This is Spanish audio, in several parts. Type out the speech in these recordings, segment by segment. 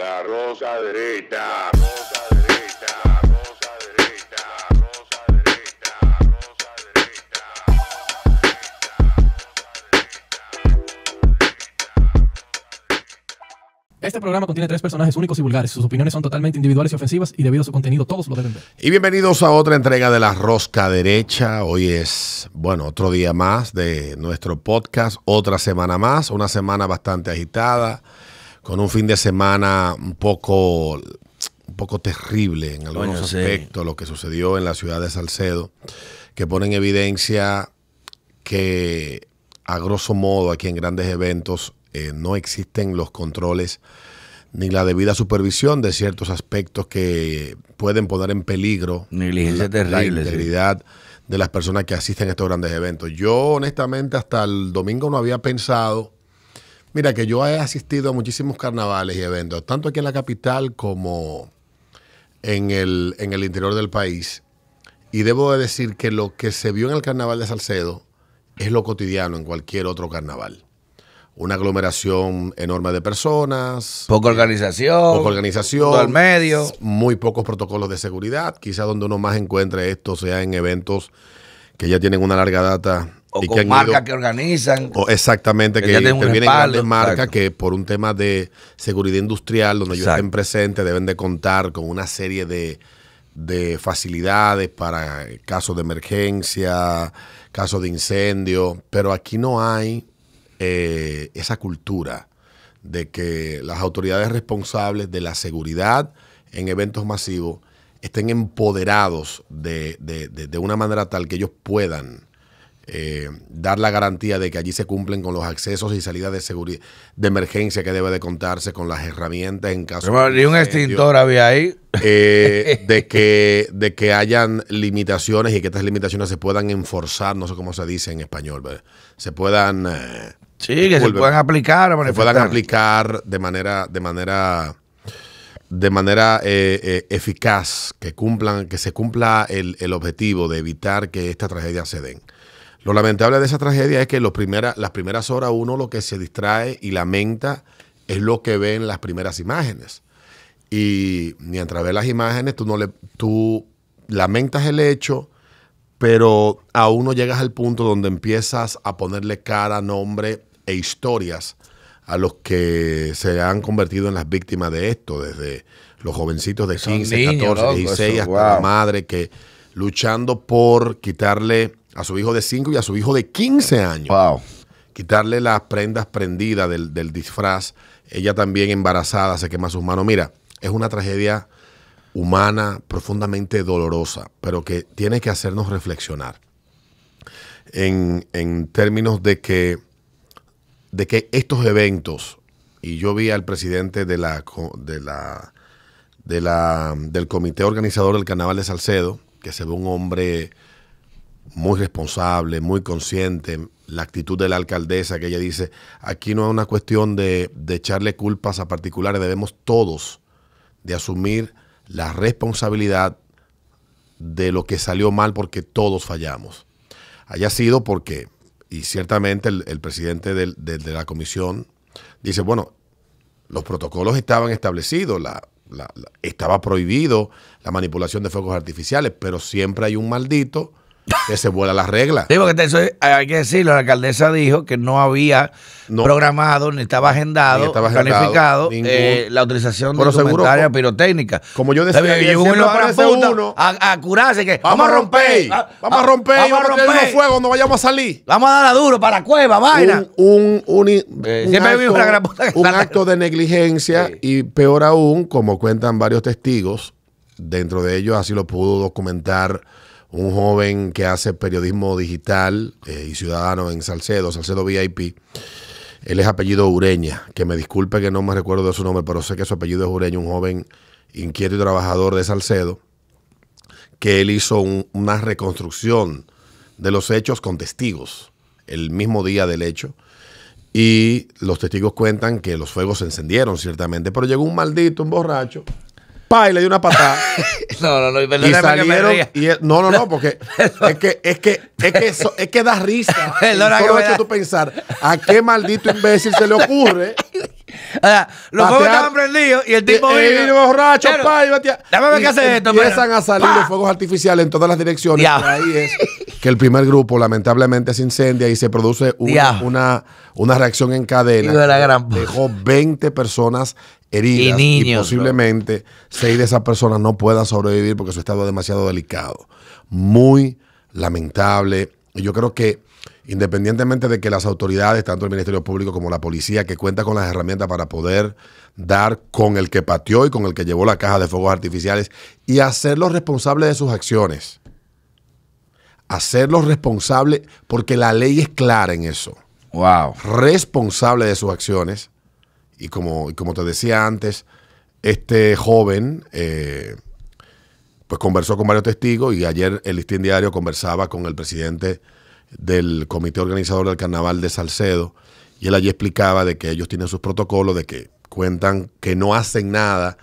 La rosa derecha. Rosa derecha. Rosa derecha. Rosa derecha. Rosa derecha. Este programa contiene tres personajes únicos y vulgares. Sus opiniones son totalmente individuales y ofensivas y debido a su contenido todos lo deben ver. Y bienvenidos a otra entrega de La Rosca Derecha. Hoy es, bueno, otro día más de nuestro podcast, otra semana más, una semana bastante agitada, con un fin de semana un poco, un poco terrible en algunos sí. aspectos, lo que sucedió en la ciudad de Salcedo, que pone en evidencia que a grosso modo aquí en grandes eventos eh, no existen los controles ni la debida supervisión de ciertos aspectos que pueden poner en peligro Negligencia la, la terrible, sí. integridad de las personas que asisten a estos grandes eventos. Yo honestamente hasta el domingo no había pensado, mira que yo he asistido a muchísimos carnavales y eventos, tanto aquí en la capital como en el, en el interior del país. Y debo de decir que lo que se vio en el carnaval de Salcedo es lo cotidiano en cualquier otro carnaval. Una aglomeración enorme de personas, Poca organización. poca organización, Todo al medio. muy pocos protocolos de seguridad. Quizá donde uno más encuentre esto sea en eventos que ya tienen una larga data O con marcas ido- que organizan. o exactamente, Que que, intervienen grandes marcas exacto. que por un tema de seguridad industrial, donde ellos Exacto. estén presentes, deben de contar con una serie de, de facilidades para casos de emergencia, casos de incendio, pero aquí no hay eh, esa cultura de que las autoridades responsables de la seguridad en eventos masivos estén empoderados de, de- de- de una manera tal que ellos puedan eh, dar la garantía de que allí se cumplen con los accesos y salidas de seguridad, de emergencia que debe de contarse con las herramientas en caso Pero, Ni un extintor había ahí. eh, de que de que hayan limitaciones y que estas limitaciones se puedan enforzar, no sé cómo se dice en español, ¿verdad? se puedan eh, Sí, que se puedan aplicar. se puedan aplicar de manera de manera de manera eh, eh, eficaz, que cumplan, que se cumpla el, el objetivo de evitar que esta tragedia se den. Lo lamentable de esa tragedia es que los primera, las primeras horas uno lo que se distrae y lamenta es lo que ve en las primeras imágenes. Y mientras ves las imágenes, tú no le, tú lamentas el hecho, pero aún no llegas al punto donde empiezas a ponerle cara, nombre e historias a los que se han convertido en las víctimas de esto, desde los jovencitos de Son 15, niños, 14, loco, 16, eso, hasta la madre que luchando por quitarle a su hijo de 5 y a su hijo de 15 años Wow. quitarle las prendas prendidas del, del disfraz. Ella también embarazada se quema sus manos. Mira, es una tragedia humana profundamente dolorosa, pero que tiene que hacernos reflexionar en, en términos de que, de que estos eventos, y yo vi al presidente de la, de la, de la, del comité organizador del Carnaval de Salcedo, que se ve un hombre muy responsable, muy consciente, la actitud de la alcaldesa que ella dice, aquí no es una cuestión de, de echarle culpas a particulares, debemos todos de asumir la responsabilidad de lo que salió mal porque todos fallamos. Haya sido porque, y ciertamente el, el presidente del- de, de la comisión dice, bueno, los protocolos estaban establecidos, la, la- la- estaba prohibido la manipulación de fuegos artificiales, pero siempre hay un maldito que se vuela las reglas. Sí, porque eso es- hay que decirlo, la alcaldesa dijo que no había No. programado, ni estaba agendado, Ni estaba planificado ningún- eh, la utilización de seguro, pirotécnica. como yo decía llegó uno a, a curarse que Vamos a romper, vamos a romper, vamos a vamos a romper. fuegos donde vayamos a salir. Vamos a darla duro para la cueva, vaina. Un, un, un- Eh, un acto, una gran puta un acto de negligencia Sí. y peor aún, como cuentan varios testigos, dentro de ellos así lo pudo documentar un joven que hace periodismo digital eh, y ciudadano en Salcedo, Salcedo VIP. Él es apellido Ureña, que me disculpe que no me recuerdo de su nombre, pero sé que su apellido es Ureña, un joven inquieto y trabajador de Salcedo, que él hizo un- una reconstrucción de los hechos con testigos el mismo día del hecho. Y los testigos cuentan que los fuegos se encendieron, ciertamente, pero llegó un maldito, un borracho, pa, y le dio una patada. No, no, no, y que salieron. Y no, no, no, porque es que, es que, es que, eso- es que da risa. Que solo de tú pensar a qué maldito imbécil se le ocurre O sea, los fuegos estaban prendidos y el tipo vino. borracho, Claro, pa, y batea- Dame ver y qué hace esto. Empiezan a salir los fuegos artificiales en todas las direcciones. Y ahí es que el primer grupo lamentablemente se incendia y se produce una, una, una reacción en cadena. De la gran. Dejó 20 personas heridas Y niños, posiblemente 6 de esas personas no puedan sobrevivir porque su estado es demasiado delicado. Muy lamentable. Y yo creo que independientemente de que las autoridades, tanto el Ministerio Público como la policía, que cuenta con las herramientas para poder dar con el que pateó y con el que llevó la caja de fuegos artificiales y hacerlos responsables de sus acciones. Hacerlos responsables porque la ley es clara en eso. Wow. Responsable de sus acciones. Y como, y como te decía antes, este joven eh, pues conversó con varios testigos y ayer el Listín Diario conversaba con el presidente del comité organizador del carnaval de Salcedo y él allí explicaba de que ellos tienen sus protocolos, de que cuentan que no hacen nada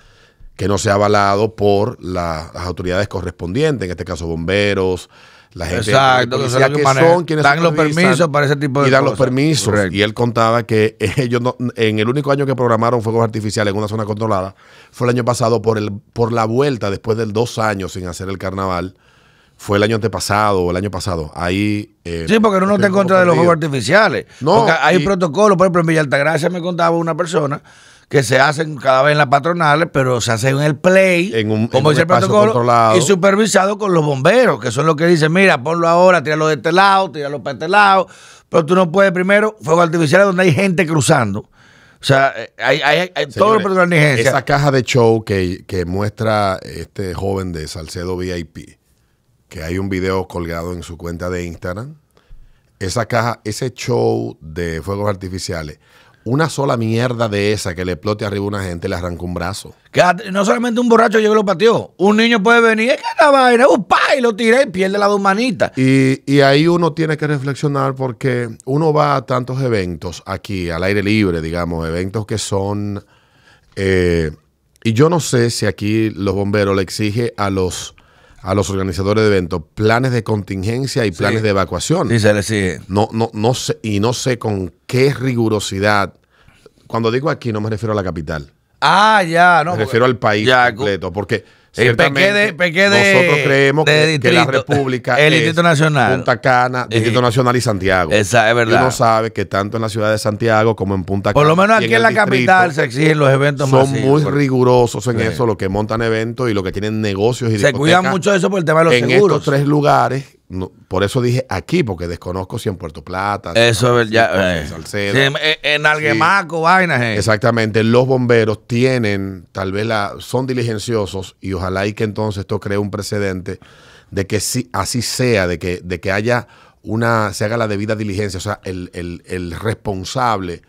que no sea avalado por la- las autoridades correspondientes, en este caso bomberos, la gente Exacto, que los que son quienes Dan los permisos para ese tipo de y dan los cosas. permisos. Correcto. Y él contaba que ellos no- en el único año que programaron fuegos artificiales en una zona controlada fue el año pasado por el por la vuelta después de dos años sin hacer el carnaval. Fue el año antepasado o el año pasado. Ahí. eh, Sí, porque uno no está en contra de los fuegos artificiales. No, porque hay y- un protocolo, por ejemplo, en Villa Altagracia me contaba una persona que se hacen cada vez en las patronales, pero se hacen en el play, En un- como en dice un el protocolo, controlado. y supervisado con los bomberos, que son los que dicen, mira, ponlo ahora, tíralo de este lado, tíralo para este lado, pero tú no puedes primero fuegos artificiales donde hay gente cruzando. O sea, eh, hay, hay, hay Señores, protocolos de emergencia. Esa caja de show que, que muestra este joven de Salcedo VIP, que hay un video colgado en su cuenta de Instagram. Esa caja, ese show de fuegos artificiales, una sola mierda de esa que le explote arriba a una gente le arranca un brazo. Que no solamente un borracho llegó y lo pateó. Un niño puede venir, es que esta vaina, un y lo tira y pierde la dos manitas. Y, y ahí uno tiene que reflexionar porque uno va a tantos eventos aquí, al aire libre, digamos, eventos que son... eh, y yo no sé si aquí los bomberos le exige a los, a los organizadores de eventos planes de contingencia y planes de evacuación. Sí, se le sigue. No, no, no sé, y no sé con qué rigurosidad. Cuando digo aquí no me refiero a la capital. Ah, ya, no. me refiero al país ya, completo, porque El ciertamente pequé de- pequé de- nosotros creemos de que, que la distrito. República El es Distrito Nacional. Punta Cana, Distrito Eh, Nacional y Santiago. esa es verdad. Y uno sabe que tanto en la ciudad de Santiago como en Punta Por Cana lo menos aquí en el la distrito, capital se exigen los eventos son masivos. muy rigurosos en Sí. eso, lo que montan eventos y lo que tienen negocios y Se cuidan mucho de eso por el tema de los en seguros. estos tres lugares. No, por eso dije aquí, porque desconozco si en Puerto Plata, Eso es ya. en eh, Salcedo. sí, en, en Alguemaco, vainas. eh. Exactamente, los bomberos tienen, tal vez la, son diligenciosos y ojalá y que entonces esto cree un precedente de que sí, así sea, de que, de que haya una, se haga la debida diligencia, o sea, el, el- el responsable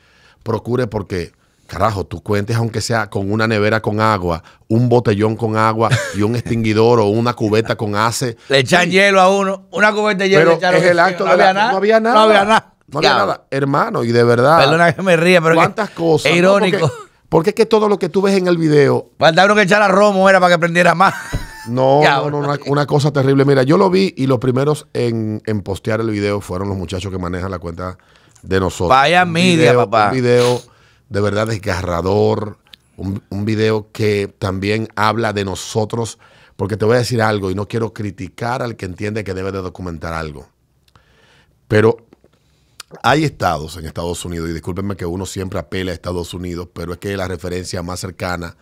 procure porque, carajo, tú cuentes aunque sea con una nevera con agua, un botellón con agua y un extinguidor o una cubeta con ace. Le echan hielo a uno, una cubeta de hielo. Pero le echaron es el acto no de la- había nada. no había nada. No había nada. No había Ya. nada. Hermano, y de verdad. Perdona que me ría, pero que ¿Cuántas cosas? Es ¿no? irónico. Porque, porque es que todo lo que tú ves en el video. Faltaba que echara romo era para que prendiera más. No, no, no, una, una cosa terrible. Mira, yo lo vi y los primeros en, en postear el video fueron los muchachos que manejan la cuenta de nosotros. Vaya media, video- papá. Un video de verdad desgarrador. Un, un video que también habla de nosotros. Porque te voy a decir algo y no quiero criticar al que entiende que debe de documentar algo. Pero hay estados en Estados Unidos, y discúlpenme que uno siempre apela a Estados Unidos, pero es que la referencia más cercana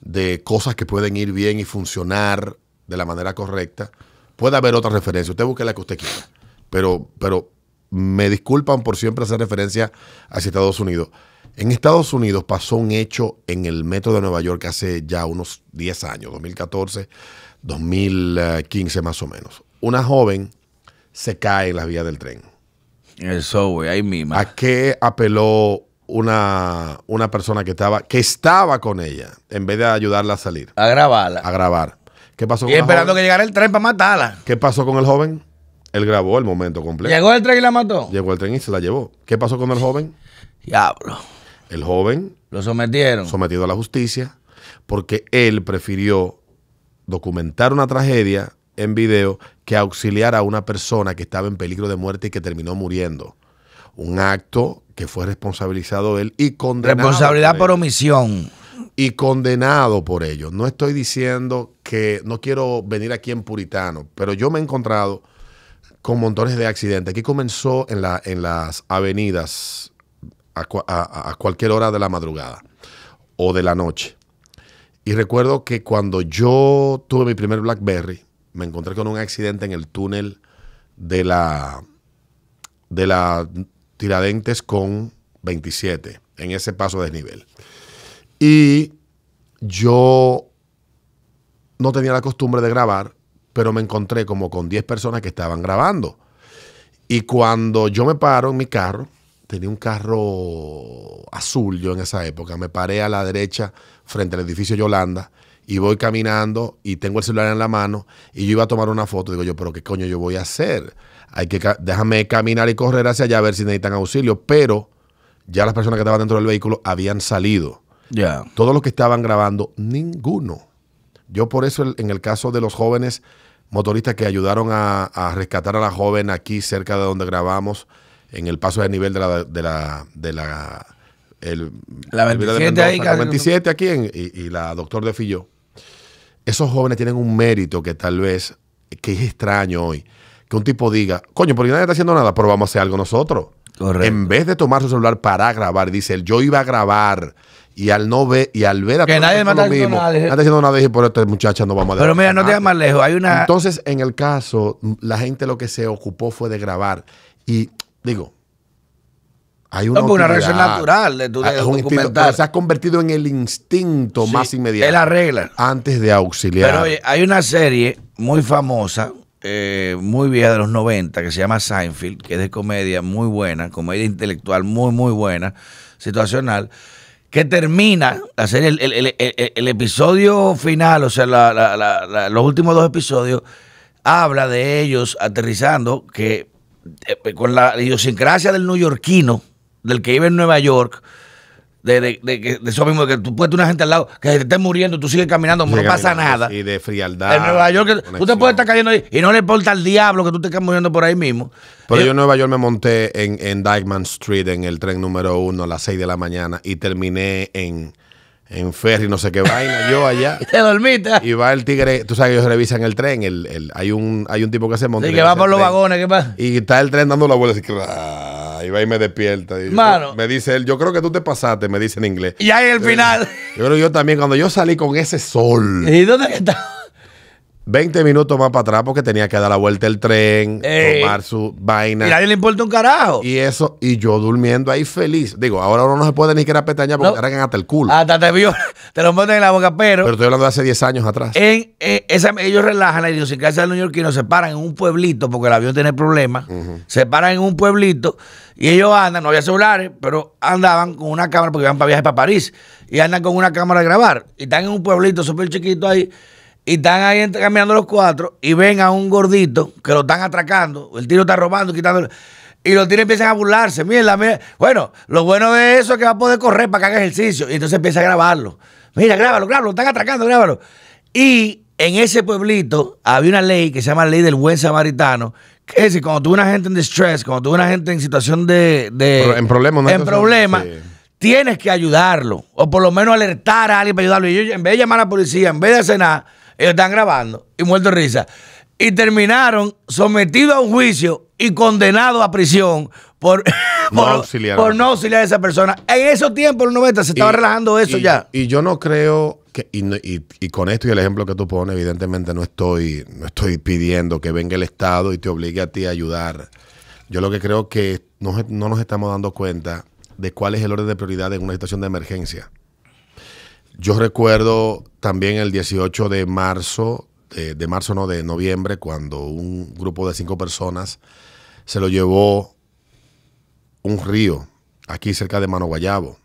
de cosas que pueden ir bien y funcionar de la manera correcta. Puede haber otra referencia, usted busque la que usted quiera, pero, pero me disculpan por siempre hacer referencia hacia Estados Unidos. En Estados Unidos pasó un hecho en el metro de Nueva York hace ya unos 10 años, 2014, 2015 más o menos. Una joven se cae en las vías del tren. Eso, güey, ahí mismo. ¿A qué apeló una, una persona que estaba, que estaba con ella en vez de ayudarla a salir, A grabarla. a grabar? ¿Qué pasó con y la esperando que llegara el tren para matarla. ¿Qué pasó con el joven? Él grabó el momento completo. Llegó el tren y la mató. Llegó el tren y se la llevó. ¿Qué pasó con el joven? Diablo. El joven Lo sometieron. sometido a la justicia porque él prefirió documentar una tragedia en video que auxiliar a una persona que estaba en peligro de muerte y que terminó muriendo. un acto que fue responsabilizado él y condenado. Responsabilidad por omisión. y condenado por ello. No estoy diciendo que no quiero venir aquí en puritano, pero yo me he encontrado con montones de accidentes. Aquí comenzó en, la, en las avenidas a, cua- a- a cualquier hora de la madrugada o de la noche. Y recuerdo que cuando yo tuve mi primer BlackBerry, me encontré con un accidente en el túnel de la de la Tiradentes con 27, en ese paso de desnivel. Y yo no tenía la costumbre de grabar, pero me encontré como con 10 personas que estaban grabando. Y cuando yo me paro en mi carro, tenía un carro azul yo en esa época, me paré a la derecha frente al edificio Yolanda y voy caminando y tengo el celular en la mano y yo iba a tomar una foto. Digo yo, pero ¿qué coño yo voy a hacer? Hay que, déjame caminar y correr hacia allá a ver si necesitan auxilio. Pero ya las personas que estaban dentro del vehículo habían salido. Ya. Todos los que estaban grabando, ninguno. Yo por eso en el caso de los jóvenes motoristas que ayudaron a, a rescatar a la joven aquí cerca de donde grabamos, en el paso de nivel de la... De la, de la el, La el Vila de 27 ahí, la casi- 27 aquí en- y, y la doctor de Filló. Esos jóvenes tienen un mérito que tal vez, que es extraño hoy, que un tipo diga, coño, porque nadie está haciendo nada, pero vamos a hacer algo nosotros. Correcto. En vez de tomar su celular para grabar, dice él, yo iba a grabar y al no ver y al ver a Que nadie me está mismo, nada, nadie está diciendo nada, dije, por esta muchacha no vamos a Pero mira, no te más lejos. Hay una. Entonces, en el caso, la gente lo que se ocupó fue de grabar. Y digo, hay una, No, una reacción natural de tu- Ah, es un se ha convertido en el instinto Sí, más inmediato. Es la regla. Antes de auxiliar. Pero oye, hay una serie muy famosa, eh, muy vieja de los 90, que se llama Seinfeld, que es de comedia muy buena, comedia intelectual muy, muy buena, situacional, que termina la serie, el, el- el- el- el episodio final, o sea, la- la- la- la- los últimos dos episodios, habla de ellos aterrizando que con la idiosincrasia del neoyorquino, del que vive en Nueva York, de, de, de, de eso mismo, que tú puedes tener una gente al lado que se te esté muriendo, tú sigues caminando, no pasa nada. Y de frialdad. En Nueva York, tú te puedes estar cayendo ahí y no le importa al diablo que tú te estés muriendo por ahí mismo. Pero Eh, yo en Nueva York me monté en, en Dykeman Street en el tren número uno a las 6 de la mañana y terminé en, en ferry, no sé qué vaina, yo allá. te dormiste. Y va el tigre, tú sabes que ellos revisan el tren, el, el- hay, un, hay un tipo que se monta. Sí, y que va por los tren. vagones, ¿qué pasa? Y está el tren dando la vuelta, así que y va y me despierta. Y yo- Mano. me dice él, yo creo que tú te pasaste, me dice en inglés. Y ahí el final. Yo creo que yo también, cuando yo salí con ese sol, ¿Y dónde está? 20 minutos más para atrás porque tenía que dar la vuelta el tren, Ey. tomar su Y vaina. nadie le importa un carajo. Y eso, y yo durmiendo ahí feliz. Digo, ahora uno no se puede ni siquiera pestañear porque No. te arrancan hasta el culo. Hasta te vio, te lo meten en la boca, pero, Pero estoy hablando de hace 10 años atrás. en, eh, esa, ellos relajan la idiosincrasia del neoyorquino, se paran en un pueblito porque el avión tiene problemas, se paran en un pueblito y ellos andan, no había celulares, pero andaban con una cámara porque iban para viajes para París y andan con una cámara a grabar y están en un pueblito súper chiquito ahí y están ahí caminando los cuatro y ven a un gordito que lo están atracando, el tiro está robando, quitándole. Y los tiros empiezan a burlarse. Mira, mira. Bueno, lo bueno de eso es que va a poder correr para que haga ejercicio. Y entonces empieza a grabarlo. Mira, grábalo, grábalo, lo están atracando, grábalo. Y en ese pueblito había una ley que se llama ley del buen samaritano. Que es decir, cuando tuve una gente en distress, cuando tuve una gente en situación de. de- en problema, ¿no? En Entonces, problema. sí. Tienes que ayudarlo. O por lo menos alertar a alguien para ayudarlo. Y ellos, en vez de llamar a la policía, en vez de hacer nada, ellos están grabando y muertos de risa. Y terminaron sometidos a un juicio y condenados a prisión por, No por, auxiliar. por no auxiliar a esa persona. En esos tiempos, en los 90, se estaba Y- relajando eso y- ya. Y yo no creo que, y- y con esto y el ejemplo que tú pones, evidentemente no estoy, no estoy pidiendo que venga el Estado y te obligue a ti a ayudar. Yo lo que creo que no, no nos estamos dando cuenta de cuál es el orden de prioridad en una situación de emergencia. Yo recuerdo también el 18 de marzo, de, de marzo no, de noviembre, cuando un grupo de cinco personas se lo llevó un río aquí cerca de Mano Guayabo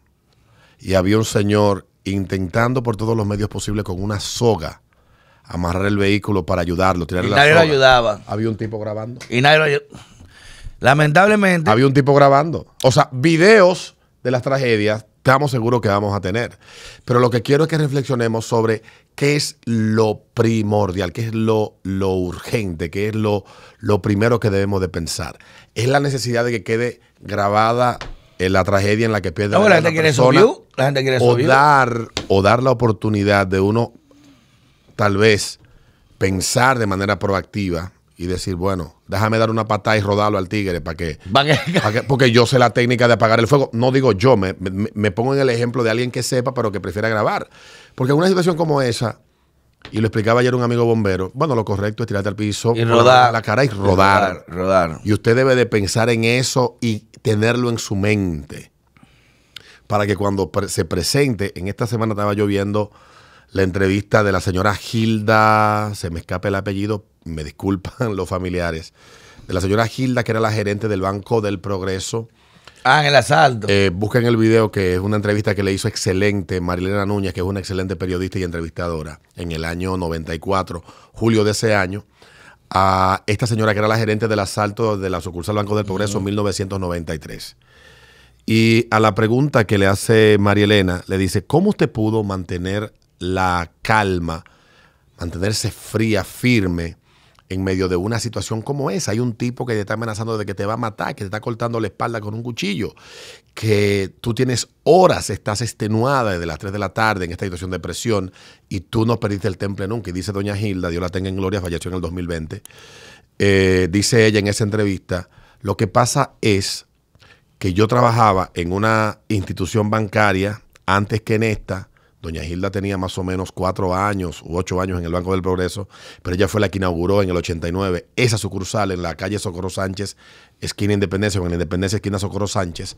y había un señor intentando por todos los medios posibles con una soga amarrar el vehículo para ayudarlo, tirarle Y la nadie lo ayudaba. Había un tipo grabando. Y nadie lo ayudaba. Lamentablemente, Había un tipo grabando. O sea, videos de las tragedias estamos seguros que vamos a tener. Pero lo que quiero es que reflexionemos sobre qué es lo primordial, qué es lo, lo urgente, qué es lo, lo primero que debemos de pensar. Es la necesidad de que quede grabada en la tragedia en la que pierde No, la la gente quiere persona, la gente quiere o dar, o dar la oportunidad de uno tal vez pensar de manera proactiva y decir, bueno, déjame dar una patada y rodarlo al tigre para que, Va que- porque yo sé la técnica de apagar el fuego. No digo yo, me, me- me pongo en el ejemplo de alguien que sepa, pero que prefiera grabar. Porque en una situación como esa, y lo explicaba ayer un amigo bombero, bueno, lo correcto es tirarte al piso, Y rodar. la cara y rodar. Rodar. rodar. Y usted debe de pensar en eso y tenerlo en su mente. Para que cuando se presente, en esta semana estaba yo viendo la entrevista de la señora Gilda, se me escapa el apellido, me disculpan los familiares, de la señora Gilda, que era la gerente del Banco del Progreso. Ah, en el asalto. Eh, busquen el video, que es una entrevista que le hizo excelente Marilena Núñez, que es una excelente periodista y entrevistadora, en el año 94, julio de ese año, a esta señora que era la gerente del asalto de la sucursal Banco del Progreso en 1993. Y a la pregunta que le hace María Elena, le dice, ¿cómo usted pudo mantener la calma, mantenerse fría, firme, en medio de una situación como esa? Hay un tipo que te está amenazando de que te va a matar, que te está cortando la espalda con un cuchillo, que tú tienes horas, estás extenuada desde las 3 de la tarde en esta situación de presión y tú no perdiste el temple nunca. Y dice doña Hilda, Dios la tenga en gloria, falleció en el 2020. Eh, dice ella en esa entrevista, lo que pasa es que yo trabajaba en una institución bancaria antes que en esta. Doña Hilda tenía más o menos cuatro años u ocho años en el Banco del Progreso, pero ella fue la que inauguró en el 89 esa sucursal en la calle Socorro Sánchez, esquina Independencia, o en la Independencia, esquina Socorro Sánchez,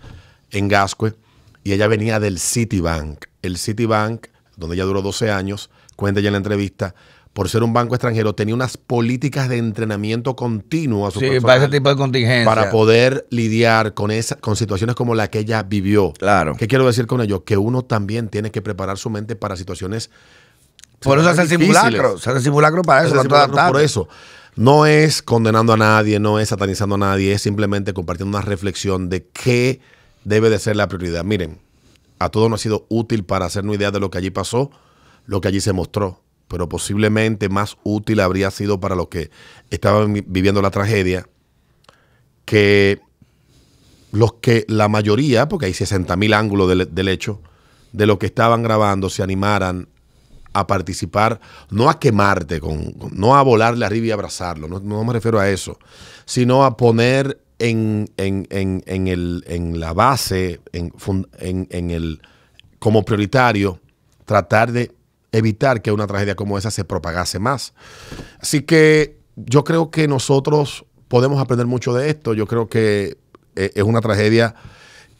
en Gascue, y ella venía del Citibank. El Citibank, donde ella duró 12 años, cuenta ella en la entrevista, por ser un banco extranjero, tenía unas políticas de entrenamiento continuo a su Sí, personal para ese tipo de contingencia. para poder lidiar con esa, con situaciones como la que ella vivió. Claro. ¿Qué quiero decir con ello? Que uno también tiene que preparar su mente para situaciones. Por eso hace el simulacro. Se hace el simulacro para eso. Simulacro por eso. No es condenando a nadie, no es satanizando a nadie, es simplemente compartiendo una reflexión de qué debe de ser la prioridad. Miren, a todos nos ha sido útil para hacernos idea de lo que allí pasó, lo que allí se mostró, pero posiblemente más útil habría sido para los que estaban vi- viviendo la tragedia que los que la mayoría, porque hay 60 mil ángulos del, del hecho, de lo que estaban grabando se animaran a participar, no a quemarte, con, no a volarle arriba y abrazarlo, no, me refiero a eso, sino a poner en, en- en- en el, la base, en el, como prioritario, tratar de evitar que una tragedia como esa se propagase más. Así que yo creo que nosotros podemos aprender mucho de esto. Yo creo que eh, es una tragedia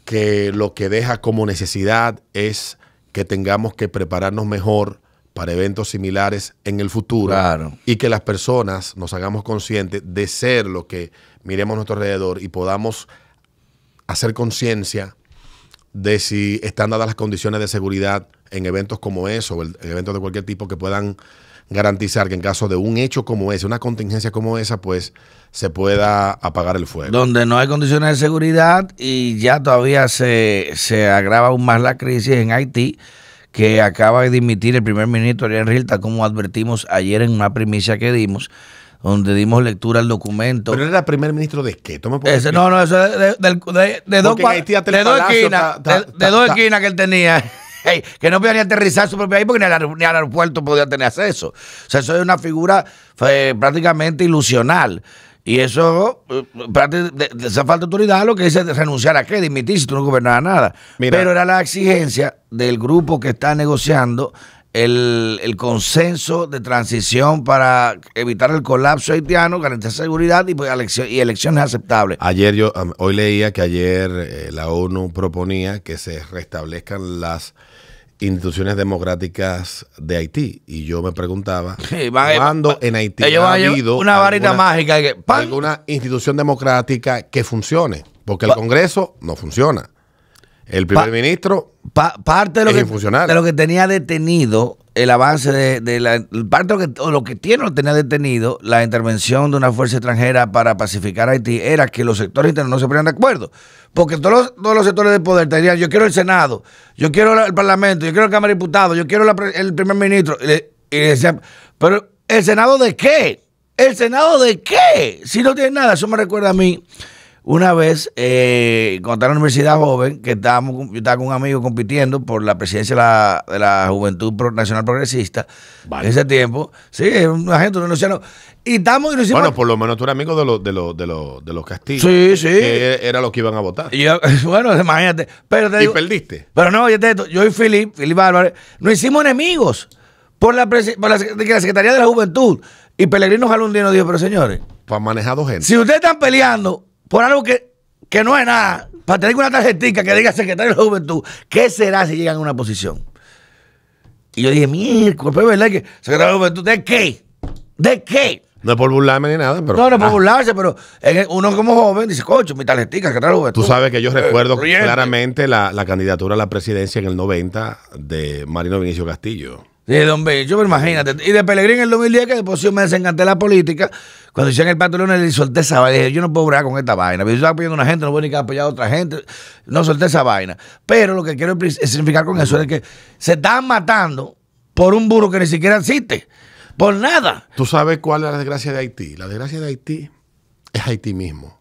que lo que deja como necesidad es que tengamos que prepararnos mejor para eventos similares en el futuro Claro. y que las personas nos hagamos conscientes de ser lo que miremos a nuestro alrededor y podamos hacer conciencia de si están dadas las condiciones de seguridad en eventos como eso, o en eventos de cualquier tipo que puedan garantizar que en caso de un hecho como ese, una contingencia como esa, pues se pueda apagar el fuego. Donde no hay condiciones de seguridad y ya todavía se, se agrava aún más la crisis en Haití, que acaba de dimitir el primer ministro Ariel tal como advertimos ayer en una primicia que dimos, donde dimos lectura al documento. Pero él era primer ministro de qué? ¿Tú me puedes Ese, no, no, eso es de, de- de dos, de esquinas, de, dos esquinas que él tenía. Que no podía ni aterrizar su propio país porque ni al, aer- ni al aeropuerto podía tener acceso. O sea, eso es una figura eh, prácticamente ilusional. Y eso, eh, de esa falta de autoridad, lo que dice es renunciar a qué, dimitir si tú no gobernabas nada. Mira. Pero era la exigencia del grupo que está negociando el, el consenso de transición para evitar el colapso haitiano, garantizar seguridad y, pues, elección- y elecciones aceptables. Ayer yo, hoy leía que ayer eh, la ONU proponía que se restablezcan las instituciones democráticas de Haití. Y yo me preguntaba, Sí, van ¿cuándo en Haití ha habido una varita alguna- mágica que alguna institución democrática que funcione? Porque el Congreso no funciona. El primer Pa- ministro Pa- parte de lo, Es que, infuncional. de lo que tenía detenido el avance de, de la parte de lo que, lo que tiene lo tenía detenido, la intervención de una fuerza extranjera para pacificar a Haití, era que los sectores internos no se ponían de acuerdo. Porque todos los, todos los sectores de poder te dirían, yo quiero el Senado, yo quiero el Parlamento, yo quiero la Cámara de Diputados, yo quiero la el primer ministro. Y, le- y le decían, pero ¿el Senado de qué? ¿El Senado de qué? Si no tiene nada, eso me recuerda a mí. Una vez, eh, cuando estaba en la universidad joven, que estábamos, yo estaba con un amigo compitiendo por la presidencia de la, de la Juventud Nacional Progresista. En ese tiempo, sí, una gente, unos ancianos. Y estamos y nos hicimos. Bueno, por lo menos tú eres amigo de los de los de los de los castillos. Sí, sí. Que era lo que iban a votar. y yo- bueno, imagínate. Pero te Y perdiste. Pero no, yo, te, yo y Philip, Philip Álvarez, nos hicimos enemigos por la, por la, la Secretaría de la Juventud. Y Pellegrino Jalundino dijo, pero señores, Para manejar dos gente. si ustedes están peleando por algo que, que no es nada, para tener una tarjetita que diga Secretario de la Juventud, ¿qué será si llegan a una posición? Y yo dije, miércoles, pero es verdad que Secretario de la Juventud, ¿de qué? ¿De qué? No es por burlarme ni nada, pero. no, no es por ah, burlarse, pero uno como joven dice, cocho, mi tarjetita, Secretario de la Juventud. Tú sabes que yo Eh, recuerdo claramente la, la candidatura a la presidencia en el 90 de Marino Vinicio Castillo. Sí, don Bencho, pero imagínate. Y de Pellegrín en el 2010, que después yo me desencanté de la política, cuando hicieron el de Leonel y solté esa vaina. Dije, yo no puedo bregar con esta vaina. Yo estaba apoyando a una gente, no voy ni que apoyar a otra gente. No solté esa vaina. Pero lo que quiero significar con eso es que se están matando por un burro que ni siquiera existe. Por nada. ¿Tú sabes cuál es la desgracia de Haití? La desgracia de Haití es Haití mismo.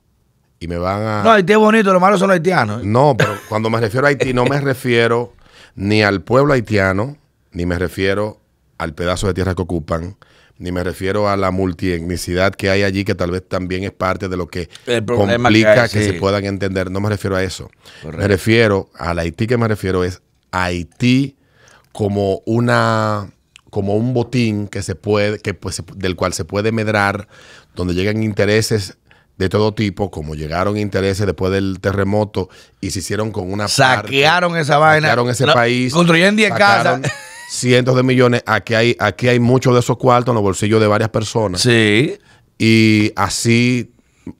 Y me van a. No, Haití es bonito, lo malo son los haitianos. No, pero cuando me refiero a Haití, no me refiero ni al pueblo haitiano, ni me refiero al pedazo de tierra que ocupan, ni me refiero a la multietnicidad que hay allí, que tal vez también es parte de lo que complica que hay, que, sí. se puedan entender. No me refiero a eso. Correcto. Me refiero, al Haití que me refiero es a Haití como una como un botín que se puede que pues, del cual se puede medrar donde llegan intereses de todo tipo como llegaron intereses después del terremoto y se hicieron con una parte- Saquearon esa vaina. saquearon ese No, país construyeron 10 sacaron casas. Cientos de millones aquí hay aquí hay muchos de esos cuartos en los bolsillos de varias personas Sí. y así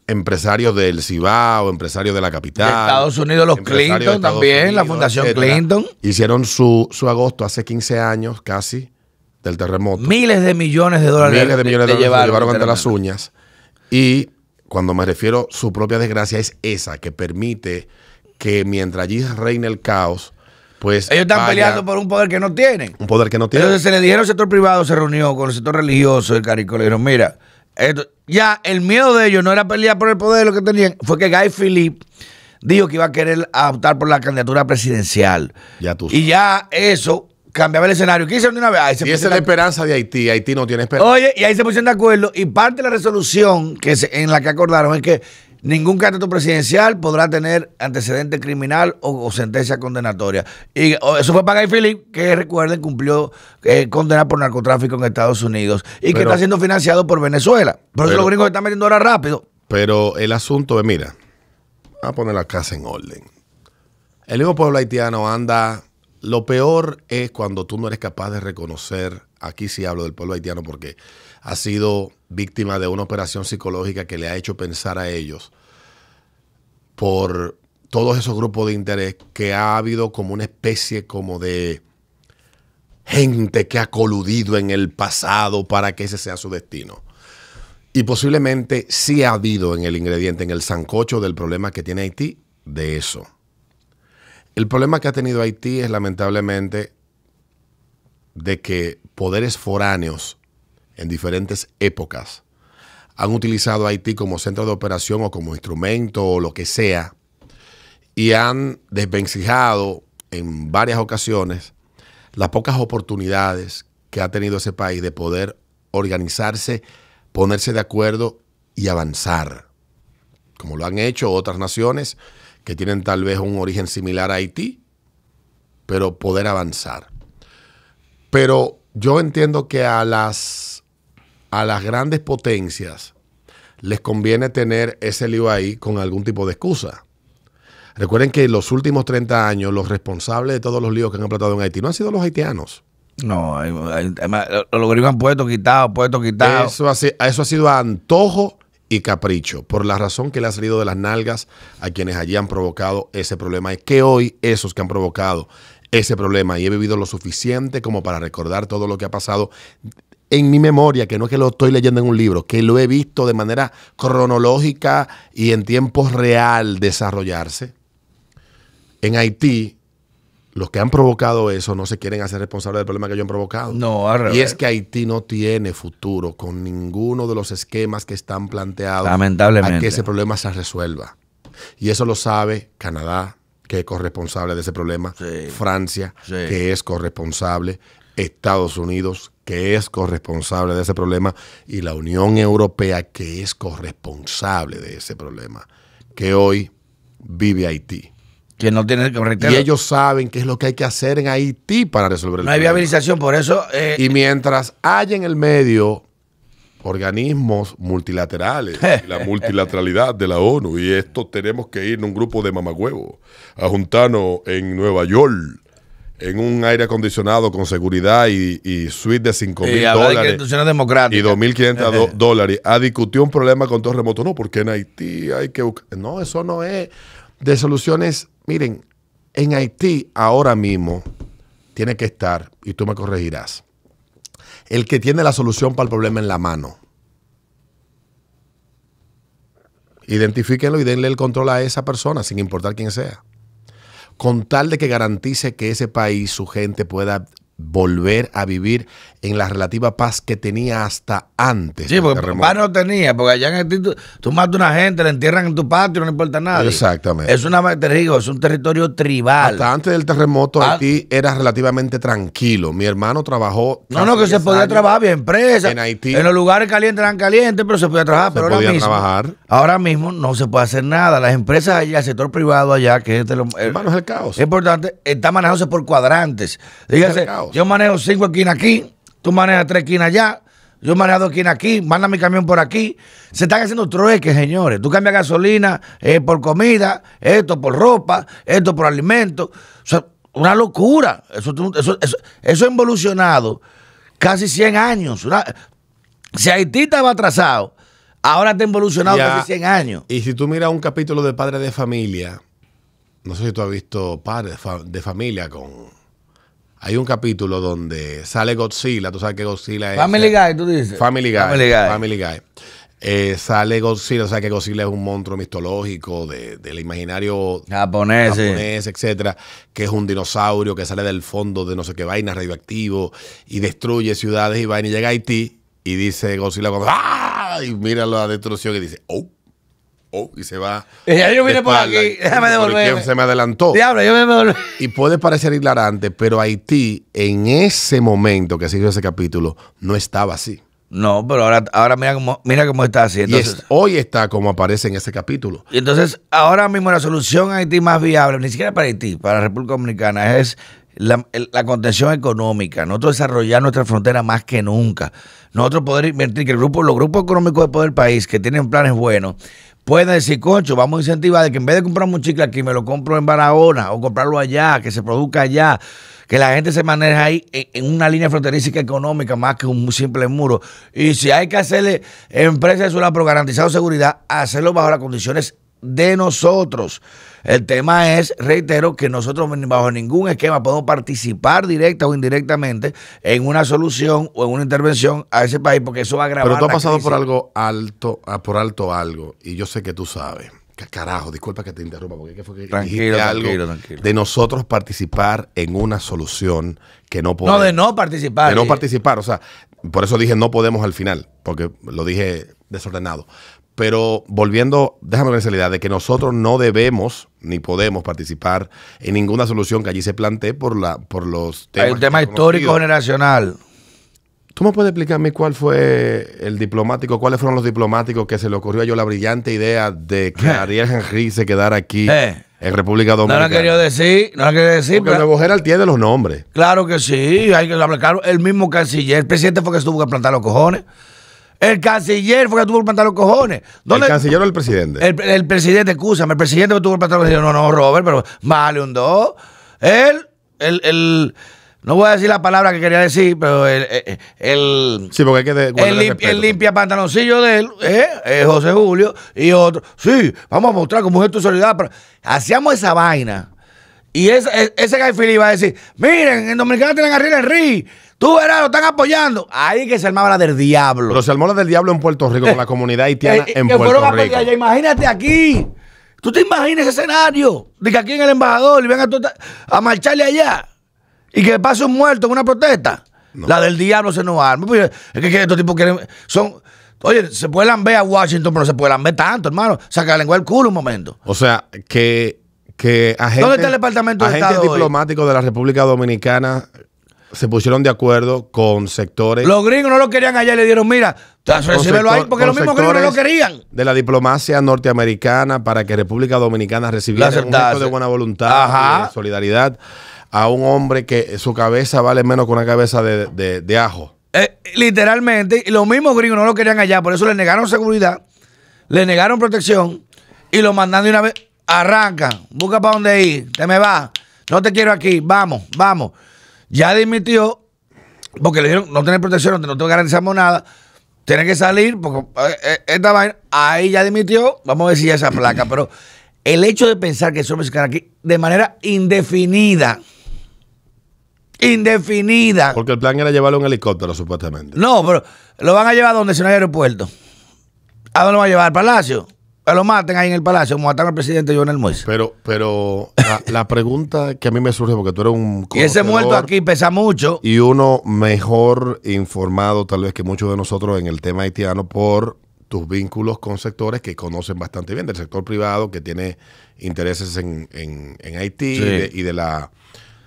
empresarios del Cibao, empresarios de la capital. De Estados Unidos, los Clinton también, la Fundación Clinton. Hicieron su, su agosto hace 15 años casi del terremoto. Miles de millones de dólares. Miles de millones de dólares se llevaron ante las uñas. Y cuando me refiero su propia desgracia es esa que permite que mientras allí reine el caos, pues Ellos están vaya peleando por un poder que no tienen. un poder que no tiene. Entonces se le dijeron al sector privado, se reunió con el sector religioso del Carico, le dijeron, mira, esto- ya el miedo de ellos no era pelear por el poder, lo que tenían, fue que Guy Philippe dijo que iba a querer optar por la candidatura presidencial. Ya tú Y ya eso cambiaba el escenario. ¿Qué hicieron de una vez? Ahí se y esa es la esperanza de Haití. Haití no tiene esperanza. Oye, y ahí se pusieron de acuerdo y parte de la resolución que se- en la que acordaron es que ningún candidato presidencial podrá tener antecedente criminal o, o sentencia condenatoria. Y o, eso fue para Guy Philippe, que recuerden, cumplió eh, condena por narcotráfico en Estados Unidos y que está siendo financiado por Venezuela. Por eso Pero- los gringos se están metiendo ahora rápido. Pero el asunto es, mira, vamos a poner la casa en orden. El mismo pueblo haitiano anda. Lo peor es cuando tú no eres capaz de reconocer. Aquí sí hablo del pueblo haitiano porque ha sido víctima de una operación psicológica que le ha hecho pensar a ellos por todos esos grupos de interés que ha habido como una especie como de gente que ha coludido en el pasado para que ese sea su destino. Y posiblemente sí ha habido en el ingrediente, en el sancocho del problema que tiene Haití, de eso. El problema que ha tenido Haití es lamentablemente de que poderes foráneos en diferentes épocas han utilizado Haití como centro de operación o como instrumento o lo que sea y han desvencijado en varias ocasiones las pocas oportunidades que ha tenido ese país de poder organizarse, ponerse de acuerdo y avanzar, como lo han hecho otras naciones que tienen tal vez un origen similar a Haití, pero poder avanzar. Pero yo entiendo que a las, a las grandes potencias les conviene tener ese lío ahí con algún tipo de excusa. Recuerden que en los últimos 30 años los responsables de todos los líos que han explotado en Haití no han sido los haitianos. No, hay- hay- los gringos han puesto quitado, puesto quitado. Eso ha, eso ha sido a antojo y capricho, por la razón que le ha salido de las nalgas a quienes allí han provocado ese problema. Es que hoy esos que han provocado ese problema y he vivido lo suficiente como para recordar todo lo que ha pasado en mi memoria, que no es que lo estoy leyendo en un libro, que lo he visto de manera cronológica y en tiempo real desarrollarse. En Haití, los que han provocado eso no se quieren hacer responsables del problema que ellos han provocado. No, al Y revés. es que Haití no tiene futuro con ninguno de los esquemas que están planteados Lamentablemente. a que ese problema se resuelva. Y eso lo sabe Canadá, que es corresponsable de ese problema, Sí. Francia, Sí. que es corresponsable, Estados Unidos, que es corresponsable de ese problema, y la Unión Europea, que es corresponsable de ese problema, que hoy vive Haití. Que no tiene que. Y ellos saben qué es lo que hay que hacer en Haití para resolver el No hay problema. viabilización, por eso. eh, Y mientras haya en el medio organismos multilaterales, la multilateralidad de la ONU, y esto tenemos que ir en un grupo de mamagüevos a juntarnos en Nueva York, en un aire acondicionado con seguridad y, y suite de 5 y mil dólares y 2.500 do- dólares a discutir un problema con todo remoto. No, porque en Haití hay que buscar. No, eso no es de soluciones. Miren, en Haití ahora mismo tiene que estar, y tú me corregirás, el que tiene la solución para el problema en la mano. Identifíquenlo y denle el control a esa persona, sin importar quién sea. Con tal de que garantice que ese país, su gente, pueda volver a vivir en la relativa paz que tenía hasta antes Sí, porque papá no tenía, porque allá en Haití tú, tú matas a una gente, la entierran en tu patio, no importa nada. Exactamente. Es una, te digo, es un territorio tribal. Hasta antes del terremoto, Ah. Haití era relativamente tranquilo. Mi hermano trabajó. No, no, que se 10 podía trabajar bien empresa. En Haití. En los lugares calientes eran calientes, pero se podía trabajar. Se pero ahora mismo, trabajar. Ahora mismo no se puede hacer nada. Las empresas allá, el sector privado allá, que es de lo- eh, Hermano, es el caos. es importante, está manejándose por cuadrantes. Dígase, el yo manejo cinco esquinas aquí, tú manejas tres esquinas allá, yo manejo dos esquinas aquí, manda mi camión por aquí. Se están haciendo trueques, señores. Tú cambias gasolina eh, por comida, esto por ropa, esto por alimentos. O sea, una locura. Eso, eso, eso, eso ha involucionado casi 100 años. Una- si Haití estaba atrasado, ahora está involucionado Ya. casi 100 años. Y si tú miras un capítulo de Padre de Familia, no sé si tú has visto Padre de, Fa- de Familia con... Hay un capítulo donde sale Godzilla, tú sabes que Godzilla es... Family Guy, tú dices. Family Guy. Family Guy. Family Guy. Eh, sale Godzilla, o sea que Godzilla es un monstruo mitológico de- del imaginario Japonés, sí. japonés, etcétera, que es un dinosaurio que sale del fondo de no sé qué vaina radioactivo y destruye ciudades y vaina y llega a Haití y dice Godzilla cuando ¡ah! y mira la destrucción y dice ¡oh! ¡Oh! y se va. Y ya yo vine por aquí, déjame devolverme. ¿quién Se me adelantó. Diablo, yo me devolví. Y puede parecer hilarante, pero Haití en ese momento que se hizo ese capítulo no estaba así. No, pero ahora, ahora mira cómo, mira cómo está así. Y es- hoy está como aparece en ese capítulo. y entonces, ahora mismo la solución a Haití más viable, ni siquiera para Haití, para la República Dominicana, es la, contención económica. Nosotros desarrollar nuestra frontera más que nunca. Nosotros poder invertir, que el grupo, los grupos económicos de poder del país que tienen planes buenos, pueden decir, concho, vamos a incentivar de que en vez de comprar un chicle aquí, me lo compro en Barahona o comprarlo allá, que se produzca allá. Que la gente se maneja ahí en, una línea fronteriza económica más que un simple muro. Y si hay que hacerle empresas de pero garantizado seguridad, hacerlo bajo las condiciones de nosotros. El tema es, reitero, que nosotros bajo ningún esquema podemos participar directa o indirectamente en una solución o en una intervención a ese país, porque eso va a agravar. Pero tú has pasado crisis. por algo alto, ah, por alto algo, y yo sé que tú sabes. Que carajo, disculpa que te interrumpa, porque ¿qué fue que Tranquilo, dijiste tranquilo, algo tranquilo. de nosotros participar en una solución que no podemos. No, de no participar. de no participar. O sea, por eso dije no podemos al final, porque lo dije desordenado. Pero volviendo, déjame ver la idea de que nosotros no debemos ni podemos participar en ninguna solución que allí se plantee por la por los temas. Hay un tema histórico generacional. ¿Tú me puedes explicarme cuál fue el diplomático, cuáles fueron los diplomáticos que se le ocurrió a ellos la brillante idea de que Ariel Henry se quedara aquí Eh. en República No lo Dominicana? querido decir, no lo querido decir, Porque pero Nuevo Herald tiene los nombres. claro que sí, hay que hablar claro. El mismo canciller, el presidente fue que tuvo que plantar los cojones. El canciller fue que tuvo plantar los cojones. ¿Dónde- El canciller o el presidente. El, el presidente, escúchame, el presidente que tuvo plantar los cojones. No, no, Robert, pero vale un dos. Él, el, el, no voy a decir la palabra que quería decir, pero el, el, el- sí, porque hay que de- el, lim- el limpia pantaloncillo de él, ¿eh? Eh, José Julio, y otro, sí, vamos a mostrar como gesto de solidaridad. Pero hacíamos esa vaina Y ese, e- ese Guy Philly iba a decir, miren, en Dominicana tienen a Riel Henry, tú verás, lo están apoyando. Ahí que se armaba la del diablo. Pero se armó la del diablo en Puerto Rico con la comunidad haitiana Eh, en que fueron Puerto Rico. pelear allá. Imagínate aquí. ¿Tú te imaginas ese escenario? De que aquí en el embajador y vengan a, a marcharle allá. Y que pase un muerto en una protesta. La del diablo se nos arma. Pues, Es que, que estos tipos quieren. Son. Oye, se puede lamber a Washington, pero no se puede lamber tanto, hermano. Saca la lengua del culo un momento. O sea, que, que agentes, ¿Dónde está el Departamento de Estado diplomáticos de la República Dominicana se pusieron de acuerdo con sectores. Los gringos no lo querían allá y le dieron, mira, recíbelo ahí, porque los mismos gringos no lo querían. De la diplomacia norteamericana para que República Dominicana recibiera un gesto de buena voluntad Ajá. y de solidaridad a un hombre que su cabeza vale menos que una cabeza de, de- de ajo. Eh, literalmente, y los mismos gringos no lo querían allá, por eso le negaron seguridad, le negaron protección y lo mandan de una vez. Arranca, busca para dónde ir, te me vas, no te quiero aquí, vamos, vamos. Ya dimitió, porque le dijeron no tener protección, no te, garantizamos nada, tiene que salir, porque eh, eh, esta vaina, ahí ya dimitió, vamos a ver si ya esa placa, pero el hecho de pensar que se quedan aquí de manera indefinida, indefinida. Porque el plan era llevarlo en helicóptero, supuestamente. No, pero lo van a llevar donde si no hay aeropuerto. ¿A dónde lo van a llevar? ¿Al palacio? Lo maten ahí en el palacio, como mataron al presidente Jovenel Moïse. Pero, pero la, la pregunta que a mí me surge, porque tú eres un Y ese muerto aquí pesa mucho. y uno mejor informado tal vez que muchos de nosotros en el tema haitiano por tus vínculos con sectores que conocen bastante bien, del sector privado que tiene intereses en, en- en Haití Sí. y, de, y de la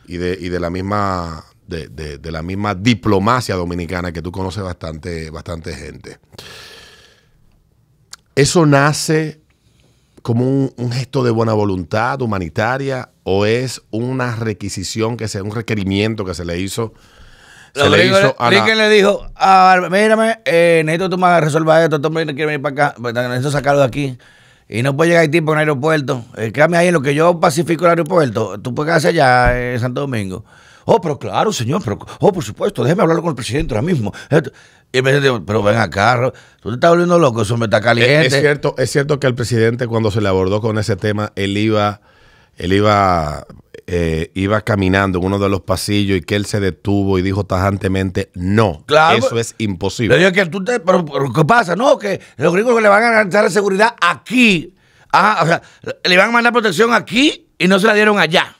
y de, y de la misma de, de- de la misma diplomacia dominicana que tú conoces bastante bastante gente. ¿Eso nace como un, un gesto de buena voluntad humanitaria o es una requisición que sea un requerimiento que se le hizo? Se le hizo a la- le dijo, ah, mírame, eh, necesito tú me resuelvas esto, este hombre no quiere venir para acá, pues, necesito sacarlo de aquí. Y no puede llegar a Haití por un aeropuerto. Eh, quédame ahí en lo que yo pacifico el aeropuerto. Tú puedes quedarse allá en Santo Domingo. Oh, pero claro, señor, pero, oh, por supuesto, déjeme hablarlo con el presidente ahora mismo. Y presidente dijo, pero ven acá, tú te estás volviendo loco, eso me está Es, caliente. es cierto, es cierto que el presidente cuando se le abordó con ese tema, él iba, él iba, eh, iba caminando en uno de los pasillos y que él se detuvo y dijo tajantemente, no, Claro, eso pues, es Le imposible. digo que tú te. Pero, pero, ¿qué pasa? No, que los gringos le van a garantizar la seguridad aquí. Ajá, o sea, le van a mandar protección aquí y no se la dieron allá.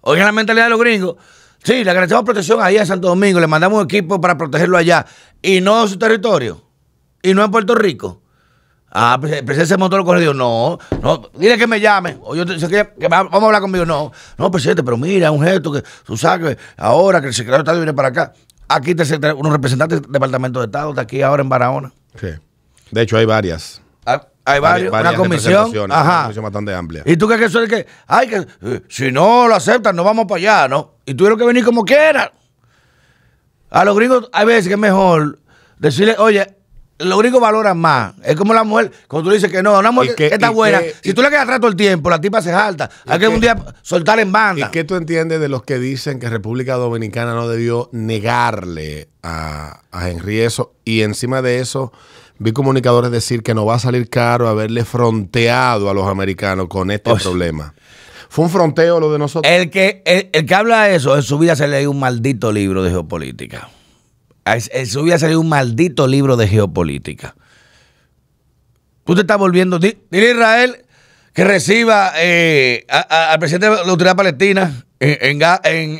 Oigan la mentalidad de los gringos. Sí, le garantizamos protección ahí en Santo Domingo, le mandamos un equipo para protegerlo allá. Y no en su territorio. Y no en Puerto Rico. Ah, pues el presidente se montó el correo y dijo, no, no, dile que me llame. O yo te- sé que, que va- vamos a hablar conmigo. No, no, presidente, pero mira, un gesto que tú sabes ahora que el secretario de Estado viene para acá. Aquí está el secretario- unos representantes del Departamento de Estado, está aquí ahora en Barahona. Sí. De hecho, hay varias. Ah, Hay varios, varias una comisión. representaciones, Una Ajá. comisión bastante amplia. ¿Y tú crees que eso es que, ay, que eh, si no lo aceptan, no vamos para allá, ¿no? Y tuvieron que venir como quieran. A los gringos hay veces que es mejor decirle, oye, los gringos valoran más. Es como la mujer, cuando tú dices que no, una mujer ¿Y que, qué- que está y buena. si y- tú le quedas todo el tiempo, la tipa se jalta. Hay que un día soltar en ¿Y banda. qué tú entiendes de los que dicen que República Dominicana no debió negarle a, a Henry eso? Y encima de eso, vi comunicadores decir que no va a salir caro haberle fronteado a los americanos con este Oye. problema. ¿Fue un fronteo lo de nosotros? El que, el, el que habla de eso, en su vida se leído un maldito libro de geopolítica. En su vida se leído un maldito libro de geopolítica. Tú te estás volviendo. di- Dile a Israel que reciba eh, a- a- al presidente de la autoridad palestina en, en,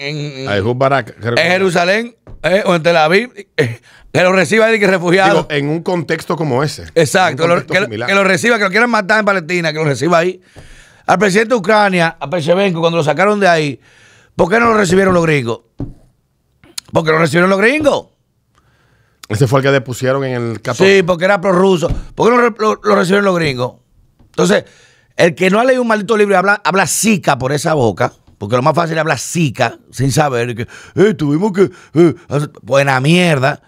en- en- Barak. Jerusalén eh, o en Tel Aviv. eh, que lo reciba y que refugiado. Digo, en un contexto como ese. Exacto, lo, que lo reciba, que lo quieran matar en Palestina, que lo reciba ahí. Al presidente de Ucrania, a Pechevenko, cuando lo sacaron de ahí, ¿por qué no lo recibieron los gringos? Porque lo recibieron los gringos. Ese fue el que depusieron en el 14. Sí, porque era prorruso. ¿Por qué no lo, lo- recibieron los gringos? Entonces, el que no ha leído un maldito libro y habla, habla zika por esa boca, porque lo más fácil es hablar zika sin saber que eh, tuvimos que. eh, buena mierda.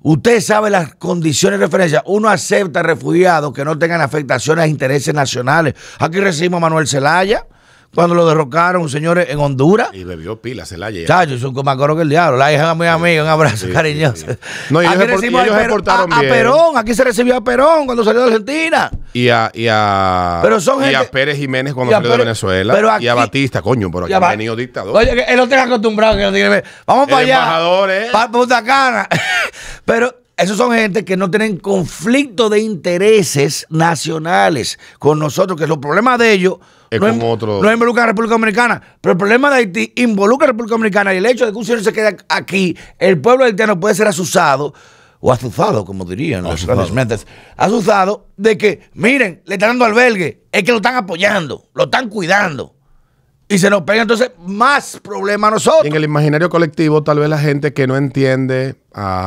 Usted sabe las condiciones de referencia. Uno acepta refugiados que no tengan afectaciones a intereses nacionales. Aquí recibimos a Manuel Zelaya cuando lo derrocaron, señores, en Honduras. Y bebió pila, se la lleva. Chacho, es un más coro que el diablo. La hija muy amiga, un abrazo Sí, cariñoso. sí, sí. No, y ellos Aquí ellos a se Perón- portaron a- a bien. Perón, aquí se recibió a Perón cuando salió de Argentina. Y a, y a, Pero son y a gente- Pérez Jiménez cuando a salió de Venezuela. pero y a Batista, coño, pero aquí han venido dictador. Oye, que él no tenga acostumbrado que no diga, vamos El para allá. embajador, ¿eh? Para Punta Cana. Pero esos son gente que no tienen conflicto de intereses nacionales con nosotros, que los problemas de ellos Es no, otro- no involucran a la República Dominicana. Pero el problema de Haití involucra a la República Dominicana y el hecho de que un señor se quede aquí, el pueblo haitiano puede ser asusado. O azuzado, como dirían los grandes mentes. Azuzado de que, miren, le están dando albergue. Es que lo están apoyando, lo están cuidando. Y se nos pega entonces más problema a nosotros. En el imaginario colectivo, tal vez la gente que no entiende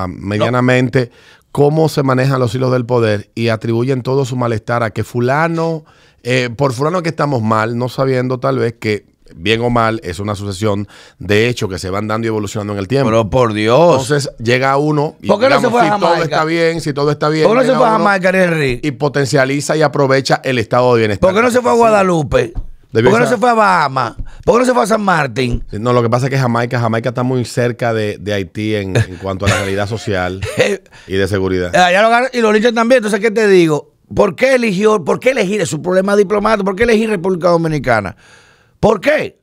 medianamente cómo se manejan los hilos del poder y atribuyen todo su malestar a que fulano, eh, por fulano que estamos mal, no sabiendo tal vez que bien o mal es una sucesión de hechos que se van dando y evolucionando en el tiempo. Pero por Dios. Entonces llega uno y ¿Por qué no se fue a si todo está bien, si todo está bien, ¿Por qué no se fue a Jamaica, Henry? y potencializa y aprovecha el estado de bienestar. ¿Por qué no se fue a Guadalupe? ¿Por qué no se fue a Bahamas? ¿Por qué no se fue a San Martín? No, lo que pasa es que Jamaica, Jamaica está muy cerca de, de Haití en, en cuanto a la realidad social y de seguridad. allá lo agarran y lo linchan también. Entonces, ¿qué te digo? ¿Por qué eligió, por qué elegir? Es su problema diplomático. ¿Por qué elegir República Dominicana? ¿Por qué?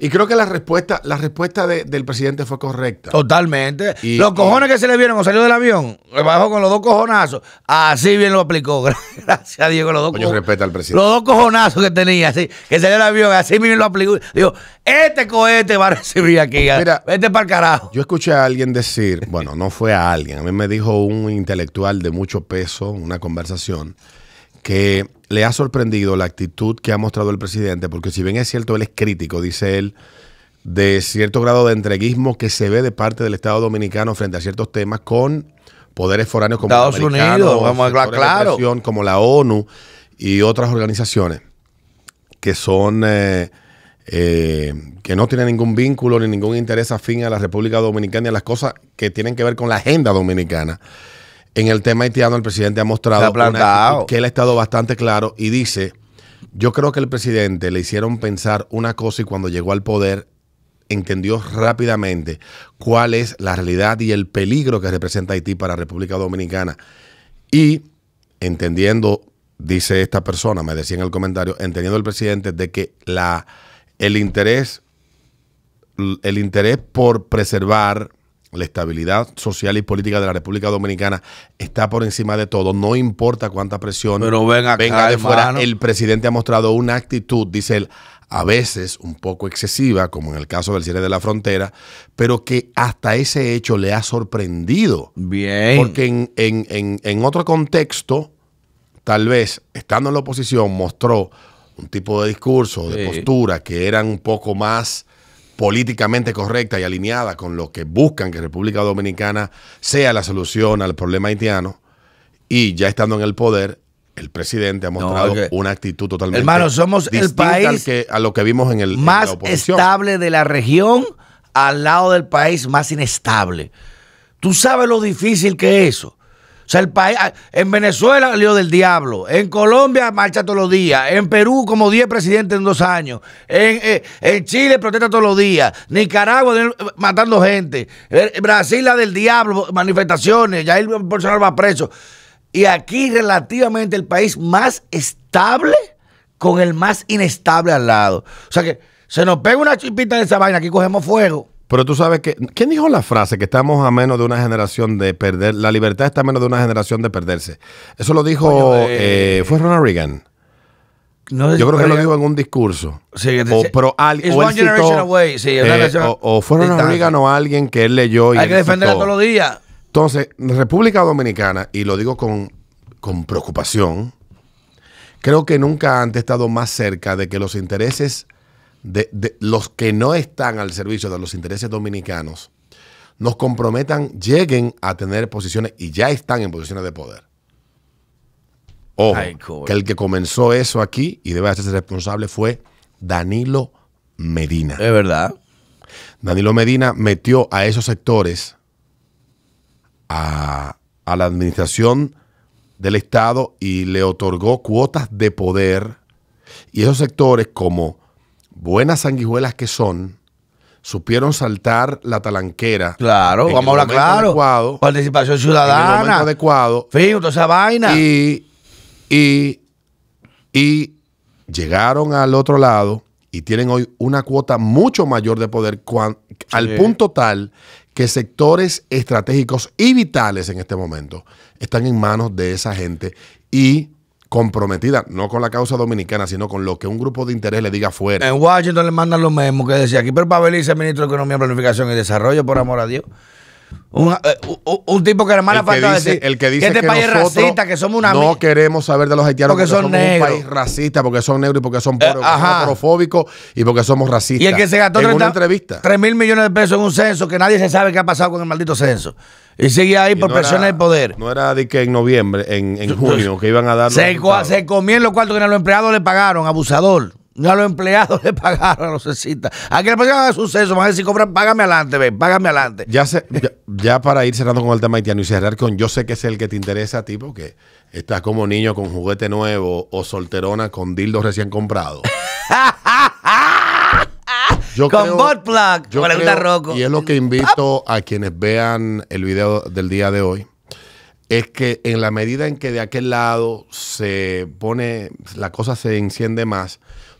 Y creo que la respuesta, la respuesta de- del presidente fue correcta. Totalmente. Y- los cojones que se le vieron cuando salió del avión, le bajó con los dos cojonazos. Así bien lo aplicó. Gracias a Dios con los dos Coño, cojo- respeta al presidente. Los dos cojonazos que tenía, así, que salió del avión, así bien lo aplicó. Digo, este cohete va a recibir aquí. Mira, vete para el carajo. Yo escuché a alguien decir, bueno, no fue a alguien, a mí me dijo un intelectual de mucho peso, una conversación, que le ha sorprendido la actitud que ha mostrado el presidente, porque si bien es cierto, él es crítico, dice él, de cierto grado de entreguismo que se ve de parte del Estado dominicano frente a ciertos temas con poderes foráneos como Estados Unidos, vamos a hablar claro. como la ONU y otras organizaciones que son eh, eh, que no tienen ningún vínculo ni ningún interés afín a la República Dominicana y a las cosas que tienen que ver con la agenda dominicana. En el tema haitiano, el presidente ha mostrado una que él ha estado bastante claro y dice: Yo creo que el presidente le hicieron pensar una cosa y cuando llegó al poder entendió rápidamente cuál es la realidad y el peligro que representa Haití para la República Dominicana. Y entendiendo, dice esta persona, me decía en el comentario, entendiendo el presidente de que la, el interés, el interés por preservar la estabilidad social y política de la República Dominicana está por encima de todo. No importa cuánta presión Pero ven acá, venga de fuera. hermano. El presidente ha mostrado una actitud, dice él, a veces un poco excesiva, como en el caso del cierre de la frontera, pero que hasta ese hecho le ha sorprendido. Bien. Porque en, en- en- en otro contexto, tal vez estando en la oposición, mostró un tipo de discurso, de Sí. postura que eran un poco más políticamente correcta y alineada con lo que buscan que República Dominicana sea la solución al problema haitiano. Y ya estando en el poder, el presidente ha mostrado una actitud totalmente Hermano, somos el distinta al país que, a lo que vimos en el más estable de la región al lado del país más inestable. Tú sabes lo difícil que es eso. O sea, el país, ah, en Venezuela lío del diablo, en Colombia marcha todos los días, en Perú como 10 presidentes en dos años, en, eh, en Chile protesta todos los días, Nicaragua matando gente, eh, Brasil la del diablo, manifestaciones, el personal va preso. Y aquí relativamente el país más estable con el más inestable al lado. O sea que se nos pega una chipita de esa vaina, aquí cogemos fuego. Pero tú sabes que, ¿quién dijo la frase que estamos a menos de una generación de perder? La libertad está a menos de una generación de perderse. Eso lo dijo, Coño, eh, eh, fue Ronald Reagan. No sé Yo si creo que lo dijo en un discurso. Sí, o, pero al- It's o sí, eh, o, o fue Ronald. Reagan o alguien que él leyó y Hay que defenderla todos los días. Entonces, República Dominicana, y lo digo con, con preocupación, creo que nunca antes ha estado más cerca de que los intereses de, de los que no están al servicio de los intereses dominicanos nos comprometan, lleguen a tener posiciones y ya están en posiciones de poder. Ojo, Ay, que el que comenzó eso aquí y debe hacerse responsable fue Danilo Medina. Es verdad. Danilo Medina metió a esos sectores a, a la administración del Estado y le otorgó cuotas de poder. Y esos sectores como buenas sanguijuelas que son, supieron saltar la talanquera. Claro, en vamos a hablar claro. adecuado, Participación en el momento ciudadana. adecuado. Fin, toda esa vaina. Y, y, y llegaron al otro lado y tienen hoy una cuota mucho mayor de poder cuan- al punto tal que sectores estratégicos y vitales en este momento están en manos de esa gente y comprometida, no con la causa dominicana, sino con lo que un grupo de interés le diga afuera. En Washington le mandan lo mismo que decía aquí, pero Pavel dice ministro de Economía, Planificación y Desarrollo, por amor a Dios. Un, eh, un- un tipo que hermana falta dice, decir el que dice este que país es racista, que somos una no queremos saber de los haitianos Porque son somos negros. un país racista, porque son negros y porque son pobres, Eh, porque son ajá. afrofóbicos y porque somos racistas. Y el que se gastó en 30 una entrevista. 3 mil millones de pesos en un censo que nadie se sabe qué ha pasado con el maldito censo. Y sigue ahí Y por no presiones del poder. No era de que en noviembre, en, en junio, que iban a dar. Se, se comían los cuartos que a los empleados le pagaron, abusador. No a los empleados le pagaron a los censistas. A que le pagan a su censo, van a decir, cobran, págame adelante, ven, págame adelante. Ya, se- ya, ya para ir cerrando con el tema haitiano y cerrar con yo sé que es el que te interesa a ti porque estás como niño con juguete nuevo o solterona con dildo recién comprado. Yo Con creo- butt plug, yo creo, Rocco. Y es lo que invito a quienes vean el video del día de hoy. Es que en la medida en que de aquel lado se pone, la cosa se enciende más,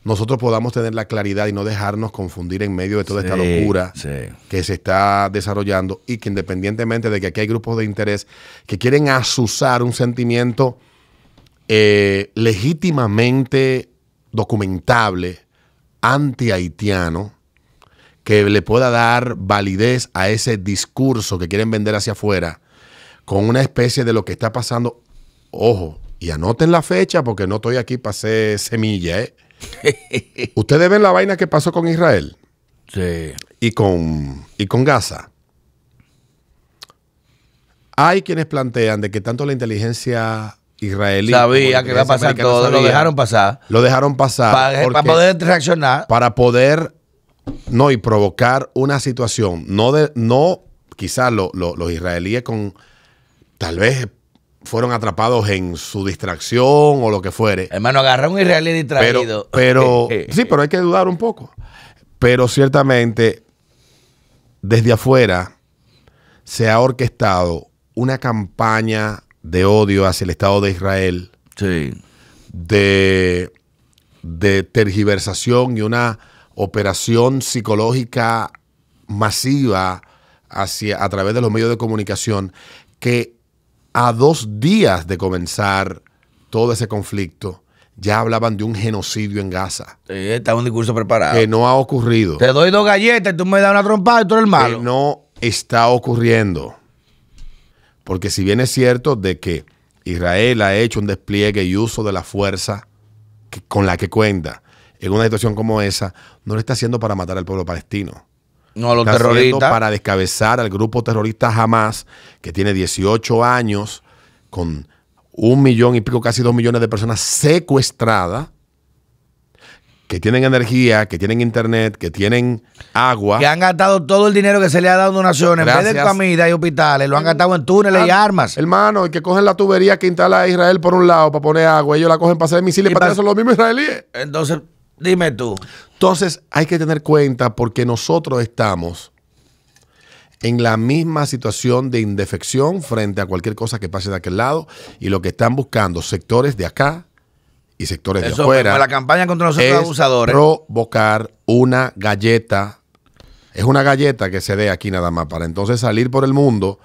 nosotros podamos tener la claridad y no dejarnos confundir en medio de toda esta locura sí. que se está desarrollando y que independientemente de que aquí hay grupos de interés que quieren asusar un sentimiento eh, legítimamente documentable anti-haitiano que le pueda dar validez a ese discurso que quieren vender hacia afuera con una especie de lo que está pasando. Ojo, y anoten la fecha porque no estoy aquí para hacer semilla. ¿eh? Ustedes ven la vaina que pasó con Israel Sí. y con, y con Gaza. Hay quienes plantean de que tanto la inteligencia israelí Sabía que iba a pasar todo, lo dejaron pasar. Lo dejaron pasar Para, poder reaccionar. para poder no y provocar una situación no de no quizás lo- lo- los israelíes con tal vez fueron atrapados en su distracción o lo que fuere Hermano, agarra un israelí pero distraído. pero sí pero hay que dudar un poco pero ciertamente desde afuera se ha orquestado una campaña de odio hacia el Estado de Israel Sí. de, de tergiversación y una operación psicológica masiva hacia, a través de los medios de comunicación que a dos días de comenzar todo ese conflicto ya hablaban de un genocidio en Gaza Sí, está un discurso preparado. que no ha ocurrido, Te doy dos galletas tú me das una trompada y tú eres el que malo. no está ocurriendo. Porque si bien es cierto de que Israel ha hecho un despliegue y uso de la fuerza que- con la que cuenta en una situación como esa, no lo está haciendo para matar al pueblo palestino. No, los está terroristas. para descabezar al grupo terrorista Hamas, que tiene 18 años, con un millón y pico, casi dos millones de personas secuestradas, que tienen energía, que tienen internet, que tienen agua. Que han gastado todo el dinero que se le ha dado a donaciones. En vez de Gracias. comida y hospitales, lo han gastado en túneles y Ah, armas. Hermano, y que cogen la tubería que instala Israel por un lado para poner agua, ellos la cogen para hacer misiles Y para para- eso los mismos israelíes. Entonces, dime tú. Entonces hay que tener cuenta porque nosotros estamos en la misma situación de indefección frente a cualquier cosa que pase de aquel lado y lo que están buscando sectores de acá y sectores de afuera fue la campaña contra es abusadores. provocar una galleta. Es una galleta que se dé aquí nada más para entonces salir por el mundo.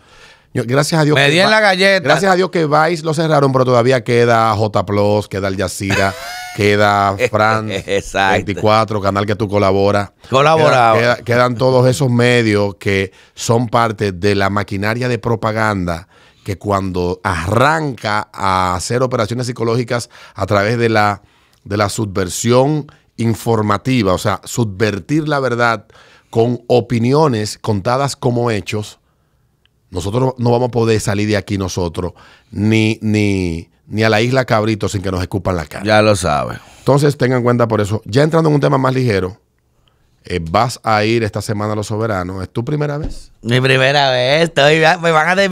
Yo- Gracias a Dios. Me que di en la galleta. Gracias a Dios que Vice lo cerraron, pero todavía queda J Plus, queda Al Jazeera, queda Fran Exacto. 24, canal que tú colaboras. Colaboraba. Queda- queda- quedan todos esos medios que son parte de la maquinaria de propaganda que cuando arranca a hacer operaciones psicológicas a través de la, de la subversión informativa, o sea, subvertir la verdad con opiniones contadas como hechos, nosotros no vamos a poder salir de aquí nosotros, ni, ni, ni a la isla Cabrito sin que nos escupan la cara. Ya lo sabes. Entonces tengan en cuenta por eso. Ya entrando en un tema más ligero, eh, vas a ir esta semana a Los Soberanos. ¿Es tu primera vez? Mi primera vez, estoy, me van a de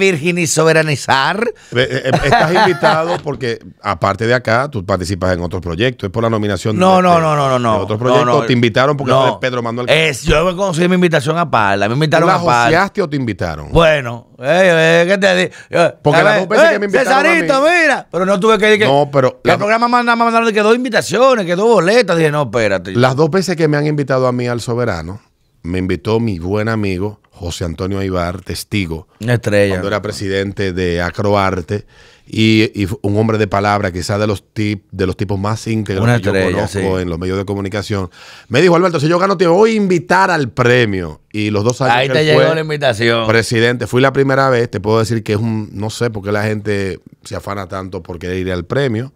soberanizar. Eh, eh, Estás invitado porque, aparte de acá, tú participas en otros proyectos. Es por la nominación No, de, no, de- no, no, no, no. otros proyectos. no. Te invitaron porque No. Pedro Manuel. Es, yo me conseguí mi invitación a Parla. Me ¿Tú invitaron la a Parla. o te invitaron? Bueno, eh, eh, ¿qué te digo? Porque a las dos veces eh, que me invitaron a Cesarito, mí- mira. Pero no tuve que que- No, pero que la- el programa manda- me mandaron de que dos invitaciones, que dos boletas. Dije, no, espérate. Las dos veces que me han invitado a mí al Soberano, me invitó mi buen amigo José Antonio Aibar, testigo, Una estrella. cuando era presidente de Acroarte y, y un hombre de palabra, quizás de los tip, de los tipos más íntegros Una que yo conozco sí. en los medios de comunicación. Me dijo, Alberto, si yo gano, te voy a invitar al premio. Y los dos años Ahí que te él llegó fue la invitación. presidente, fui la primera vez, te puedo decir que es un, no sé por qué la gente se afana tanto por querer ir al premio.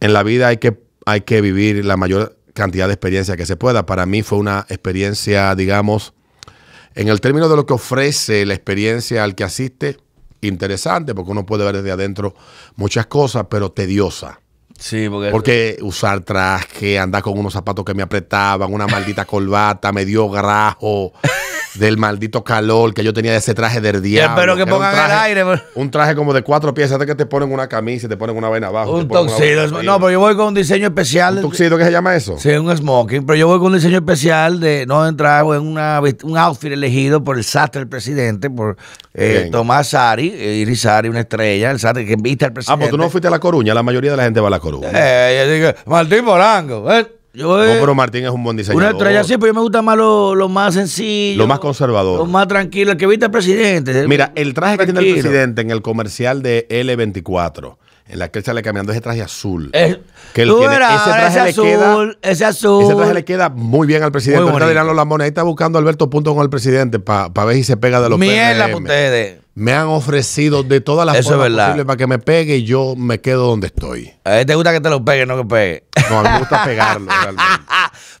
En la vida hay que, hay que vivir la mayor cantidad de experiencia que se pueda. Para mí fue una experiencia, digamos, en el término de lo que ofrece la experiencia al que asiste, interesante, porque uno puede ver desde adentro muchas cosas, pero tediosa. Sí, porque. Porque usar traje, andar con unos zapatos que me apretaban, una maldita corbata, me dio grajo del maldito calor que yo tenía de ese traje del diablo. espero que pongan el traje- aire, por- Un traje como de cuatro piezas, de que te ponen una camisa y te ponen una vaina abajo. Un tuxedo. No, pero yo voy con un diseño especial. ¿Un tuxedo que se llama eso? Sí, un smoking, pero yo voy con un diseño especial de no entrar en una, un outfit elegido por el sastre del presidente, por eh. Tomás Sari, eh, Iris Sari, una estrella, el sastre que viste al Ah, presidente. pues tú no fuiste a La Coruña, la mayoría de la gente va a La Coruña. Eh, yo digo, Martín Polanco, eh, yo no, pero Martín es un buen diseñador. una estrella así, pero yo me gusta más lo, lo más sencillo. Lo más conservador. Lo más tranquilo, el que viste al presidente. Mira, el traje que tiene el presidente en el comercial de L24, en la que él sale caminando, ese traje azul. Que él tú tiene- verás, ese traje ese le azul, queda- ese azul. Ese traje le queda muy bien al presidente. Ahorita dirán los lambones. Ahí está buscando Alberto Punto con el presidente para ver si se pega de los Mierda PRM. ustedes. Me han ofrecido de todas las Eso es formas posibles para que me pegue y yo me quedo donde estoy. A él te gusta que te lo pegue, no que pegue. No, a mí me gusta pegarlo realmente.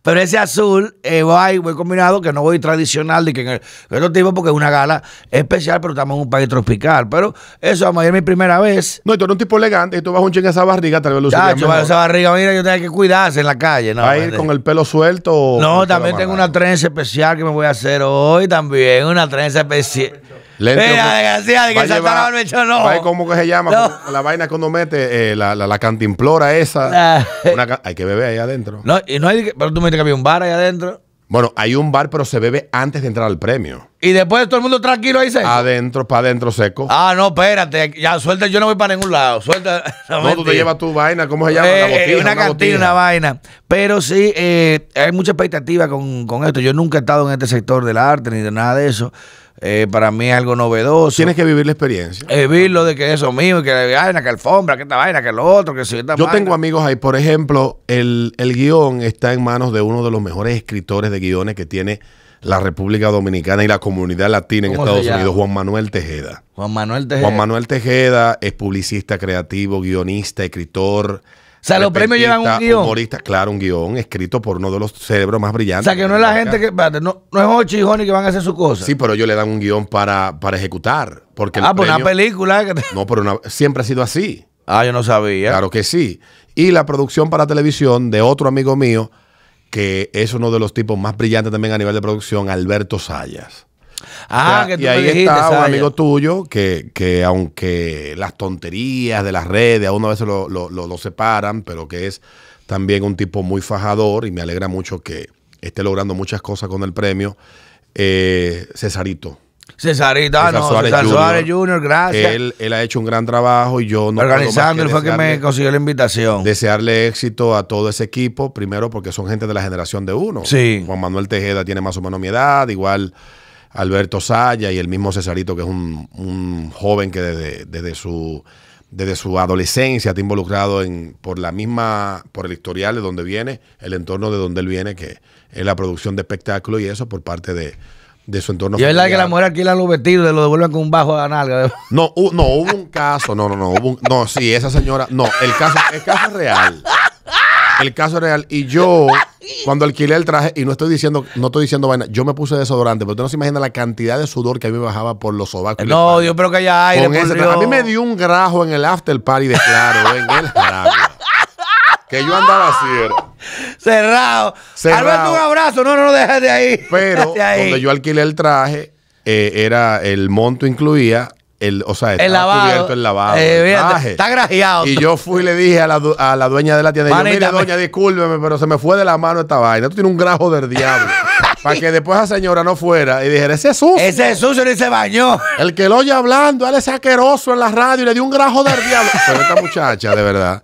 Pero ese azul eh, voy, voy combinado, que no voy tradicional, de que en el, otro tipo, porque es una gala especial, pero estamos en un país tropical. Pero eso, a ir mi primera vez. No, y tú eres un tipo elegante y tú vas un chingue esa barriga, tal vez lo Chacho, esa barriga, mira, yo tengo que cuidarse en la calle. No, ¿Va a ir con el pelo suelto no también tengo una trenza especial que me voy a hacer hoy también, una trenza especial. Lente Mira, desgraciada, que a saltar la llevar- barbechón, no. como que se llama? No. La vaina que uno mete, eh, la, la, la cantimplora esa. Ah. Una hay que beber ahí adentro. No, y no hay, pero tú me dijiste que había un bar ahí adentro. Bueno, hay un bar, pero se bebe antes de entrar al premio. Y después todo el mundo tranquilo ahí seco. Adentro, para adentro seco. Ah, no, espérate, ya suelta, yo no voy para ningún lado. Suelta. no, tú te llevas tu vaina, ¿cómo se llama? Eh, Una botija, una cantina, una vaina. Pero sí, eh, hay mucha expectativa con, con esto. Yo nunca he estado en este sector del arte ni de nada de eso. Eh, para mí es algo novedoso. Tienes que vivir la experiencia. Eh, verlo de que eso mío, que vaina, que alfombra, que esta vaina, que lo otro, que si esta Yo vaina. tengo amigos ahí, por ejemplo, el, el guion está en manos de uno de los mejores escritores de guiones que tiene la República Dominicana y la comunidad latina en ¿Cómo se Estados? Unidos, Juan Manuel Tejeda. Juan Manuel Tejeda. Juan Manuel Tejeda es publicista creativo, guionista, escritor. O sea, los premios llevan un guion. Humorista, claro, un guion escrito por uno de los cerebros más O brillantes. sea, que no es la gente que. espérate, no, no es Ochi y que van a hacer su cosa. Sí, pero ellos le dan un guion para, para ejecutar. Porque ah, pues una película. que te- No, pero una- siempre ha sido así. Ah, yo no sabía. Claro que sí. Y la producción para televisión de otro amigo mío, que es uno de los tipos más brillantes también a nivel de producción, Alberto Sayas. Ah, O sea, que tú y me ahí dijiste, está un Saya. amigo tuyo que, que aunque las tonterías de las redes a uno a veces lo, lo- lo- lo separan, pero que es también un tipo muy fajador y me alegra mucho que esté logrando muchas cosas con el premio. Eh, Cesarito. Cesarito, ah, no, Suárez César Jr., Suárez Junior, gracias. Él, él ha hecho un gran trabajo y yo no Organizando, él fue que me consiguió la invitación. desearle éxito a todo ese equipo, primero porque son gente de la generación de uno. Sí. Juan Manuel Tejeda tiene más o menos mi edad, igual Alberto Saya y el mismo Cesarito, que es un, un joven que desde, desde su desde su adolescencia está involucrado en por la misma por el historial de donde viene, el entorno de donde él viene, que es la producción de espectáculos y eso por parte de, de su entorno Y es verdad que la mujer alquila los vestidos y lo devuelven con un bajo a la nalga. No, no, hubo un caso, no, no, no, hubo un- no, sí, esa señora, no, el caso, el caso es real. El caso real. Y yo, cuando alquilé el traje, y no estoy diciendo, no estoy diciendo vaina, yo me puse desodorante, pero usted no se imagina la cantidad de sudor que a mí me bajaba por los sobacos. No, yo espero que haya aire. Por ese. A mí me dio un grajo en el after party de Claro, en el Jaragua. Que yo andaba así, era. Cerrado. Cerrado. Alberto, un abrazo. No, no, no, déjate ahí. Pero ahí. donde yo alquilé el traje, eh, era el monto incluía el, o sea, El lavado. cubierto el lavado. Eh, el traje. está grajeado. Y yo fui y le dije a la, a la dueña de la tienda, yo, Manita, mire me- doña, discúlpeme, pero se me fue de la mano esta vaina. Tú tienes un grajo del diablo. Para que después la señora no fuera y dijera, ese es sucio. Ese es sucio ni se bañó. El que lo oye hablando, él es asqueroso en la radio y le dio un grajo del diablo. Pero esta muchacha, de verdad,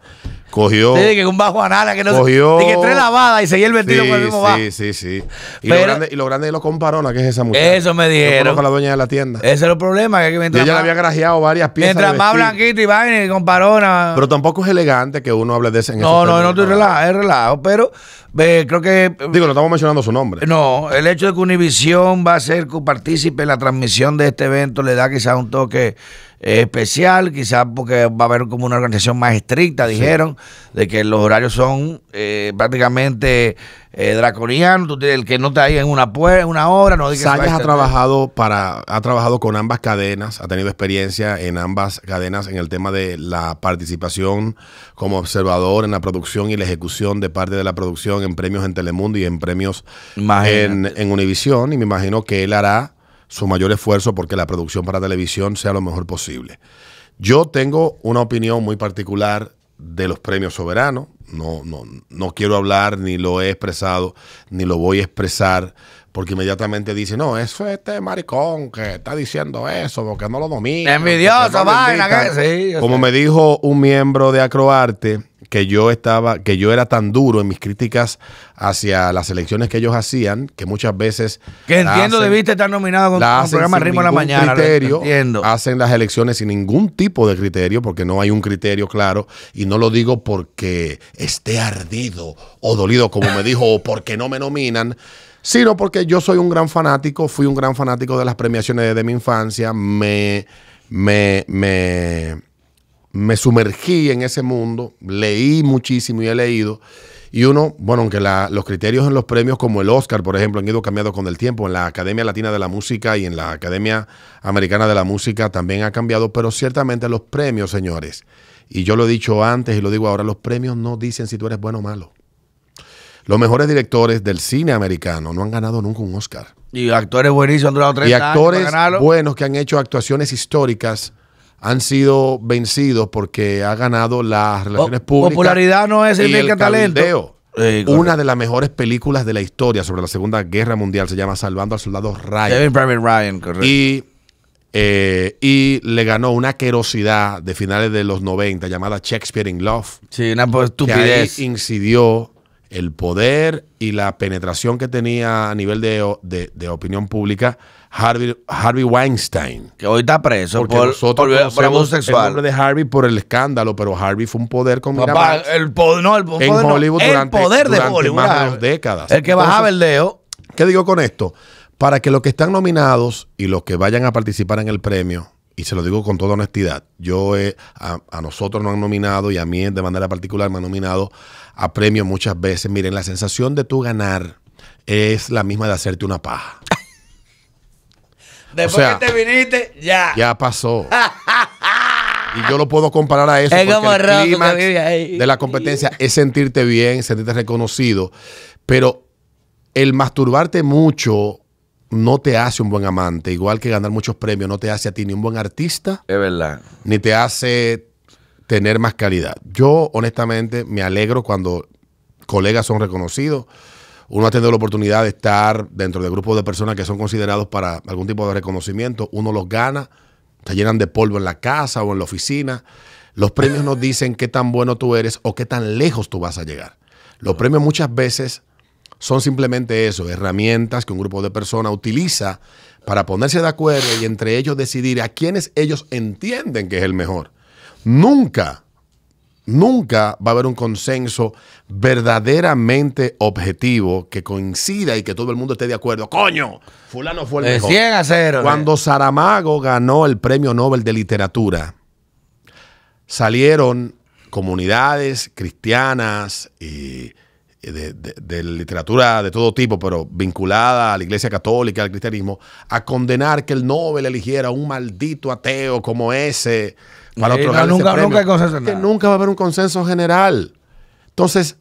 cogió... Sí, que un bajo anala que no Cogió- se. Que tres lavadas y seguía el vestido Sí, con el mismo bajo. sí, sí, sí. Y, Pero- lo grande, y lo grande de los comparona, que es esa muchacha. Eso me dijeron. a la dueña de la tienda. Ese es el problema. Que y mientras ella le había grajeado varias piezas. mientras más blanquito y vaina y con parona. Pero tampoco es elegante que uno hable de ese en no, no, no estoy relajo, es relajo. Pero ve, creo que. Digo, no estamos mencionando su nombre. No, el hecho de que Univisión va a ser partícipe en la transmisión de este evento le da quizás un toque eh, especial, quizás porque va a haber como una organización más estricta, dijeron, de que los horarios son eh, prácticamente eh, draconianos, tú tienes- el que no está ahí en una, una hora, no digas Sayas ha trabajado para, ha trabajado con ambas cadenas, ha tenido experiencia en ambas cadenas en el tema de la participación como observador en la producción y la ejecución de parte de la producción en premios en Telemundo y en premios en, en Univisión. Y me imagino que él hará su mayor esfuerzo porque la producción para televisión sea lo mejor posible. Yo tengo una opinión muy particular de los premios soberanos. No, no, no quiero hablar, ni lo he expresado, ni lo voy a expresar, porque inmediatamente dice, no, eso es este maricón que está diciendo eso, porque no lo domina. Envidioso, no vaina, invitan". que- sí, Como sé. me dijo un miembro de Acroarte, que yo estaba, que yo era tan duro en mis críticas hacia las elecciones que ellos hacían, que muchas veces Que entiendo hacen- debiste estar nominado con, hacen programa Ritmo de la Mañana. criterio, entiendo. hacen las elecciones sin ningún tipo de criterio, porque no hay un criterio claro, y no lo digo porque esté ardido o dolido, como me dijo, o porque no me nominan, sino porque yo soy un gran fanático, fui un gran fanático de las premiaciones desde mi infancia, me, me, me, me sumergí en ese mundo, leí muchísimo y he leído. Y uno, bueno, aunque la- los criterios en los premios como el Oscar, por ejemplo, han ido cambiando con el tiempo, en la Academia Latina de la Música y en la Academia Americana de la Música también ha cambiado, pero ciertamente los premios, señores, y yo lo he dicho antes y lo digo ahora, los premios no dicen si tú eres bueno o malo. Los mejores directores del cine americano no han ganado nunca un Oscar. Y actores buenísimos han durado 30 Y años actores para buenos que han hecho actuaciones históricas han sido vencidos porque ha ganado las relaciones públicas. popularidad no es y significa el talento. Sí. Una de las mejores películas de la historia sobre la Segunda Guerra Mundial se llama Salvando al Soldado Ryan. Private Ryan, correcto. Y, eh, y le ganó una querosidad de finales de los 90 llamada Shakespeare in Love sí, una pues, que ahí estupidez. incidió el poder y la penetración que tenía a nivel de, de- de opinión pública Harvey, Harvey Weinstein. Que hoy está preso Porque por, nosotros por, por conocemos abuso el sexual. nombre de Harvey por el escándalo, pero Harvey fue un poder con Papá, el poder, no, el poder, en no, Hollywood el durante, poder de durante Hollywood. más de ah. dos décadas. El que Entonces, bajaba el dedo. ¿Qué digo con esto? Para que los que están nominados y los que vayan a participar en el premio, y se lo digo con toda honestidad, yo he- a, a nosotros nos han nominado y a mí de manera particular me han nominado a premios muchas veces. Miren, la sensación de tú ganar es la misma de hacerte una paja. Después sea, que te viniste, ya. Ya pasó. Y yo lo puedo comparar a eso Es porque como el Rocco que clímax vive ahí. de la competencia es sentirte bien, sentirte reconocido, pero el masturbarte mucho no te hace un buen amante, igual que ganar muchos premios no te hace a ti ni un buen artista, Es verdad. ni te hace tener más calidad. Yo honestamente me alegro cuando colegas son reconocidos. Uno ha tenido la oportunidad de estar dentro de grupos de personas que son considerados para algún tipo de reconocimiento. Uno los gana, se llenan de polvo en la casa o en la oficina. Los premios nos dicen qué tan bueno tú eres o qué tan lejos tú vas a llegar. Los premios muchas veces son simplemente eso, herramientas que un grupo de personas utiliza para ponerse de acuerdo y entre ellos decidir a quienes ellos entienden que es el mejor. Nunca, nunca va a haber un consenso verdaderamente objetivo que coincida y que todo el mundo esté de acuerdo. Coño, fulano fue el De mejor. 100 a 0. Cuando Saramago ganó el Premio Nobel de Literatura, salieron comunidades cristianas y de, de- de literatura de todo tipo, pero vinculada a la Iglesia Católica, al cristianismo, a condenar que el Nobel eligiera un maldito ateo como ese para no, ese nunca- nunca hay consenso en Que nada. nunca va a haber un consenso general. Entonces,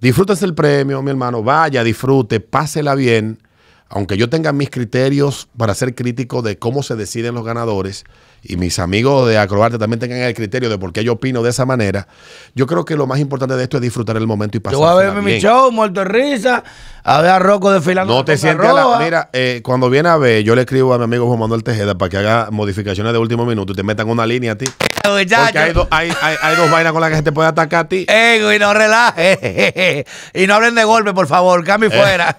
disfrútese el premio, mi hermano, vaya, disfrute, pásela bien. Aunque yo tenga mis criterios para ser crítico de cómo se deciden los ganadores, y mis amigos de Acroarte también tengan el criterio de por qué yo opino de esa manera, yo creo que lo más importante de esto es disfrutar el momento y pasar. Yo voy a ver mi show, muerto de risa, a ver a Rocco desfilando. No te sientes a la. Mira, eh, cuando viene a ver, yo le escribo a mi amigo Juan Manuel Tejeda para que haga modificaciones de último minuto y te metan una línea a ti. Porque hay, do- hay, hay, hay dos vainas con las que se te puede atacar a ti. Ego y no relaje. y no hablen de golpe, por favor. Cambio y fuera.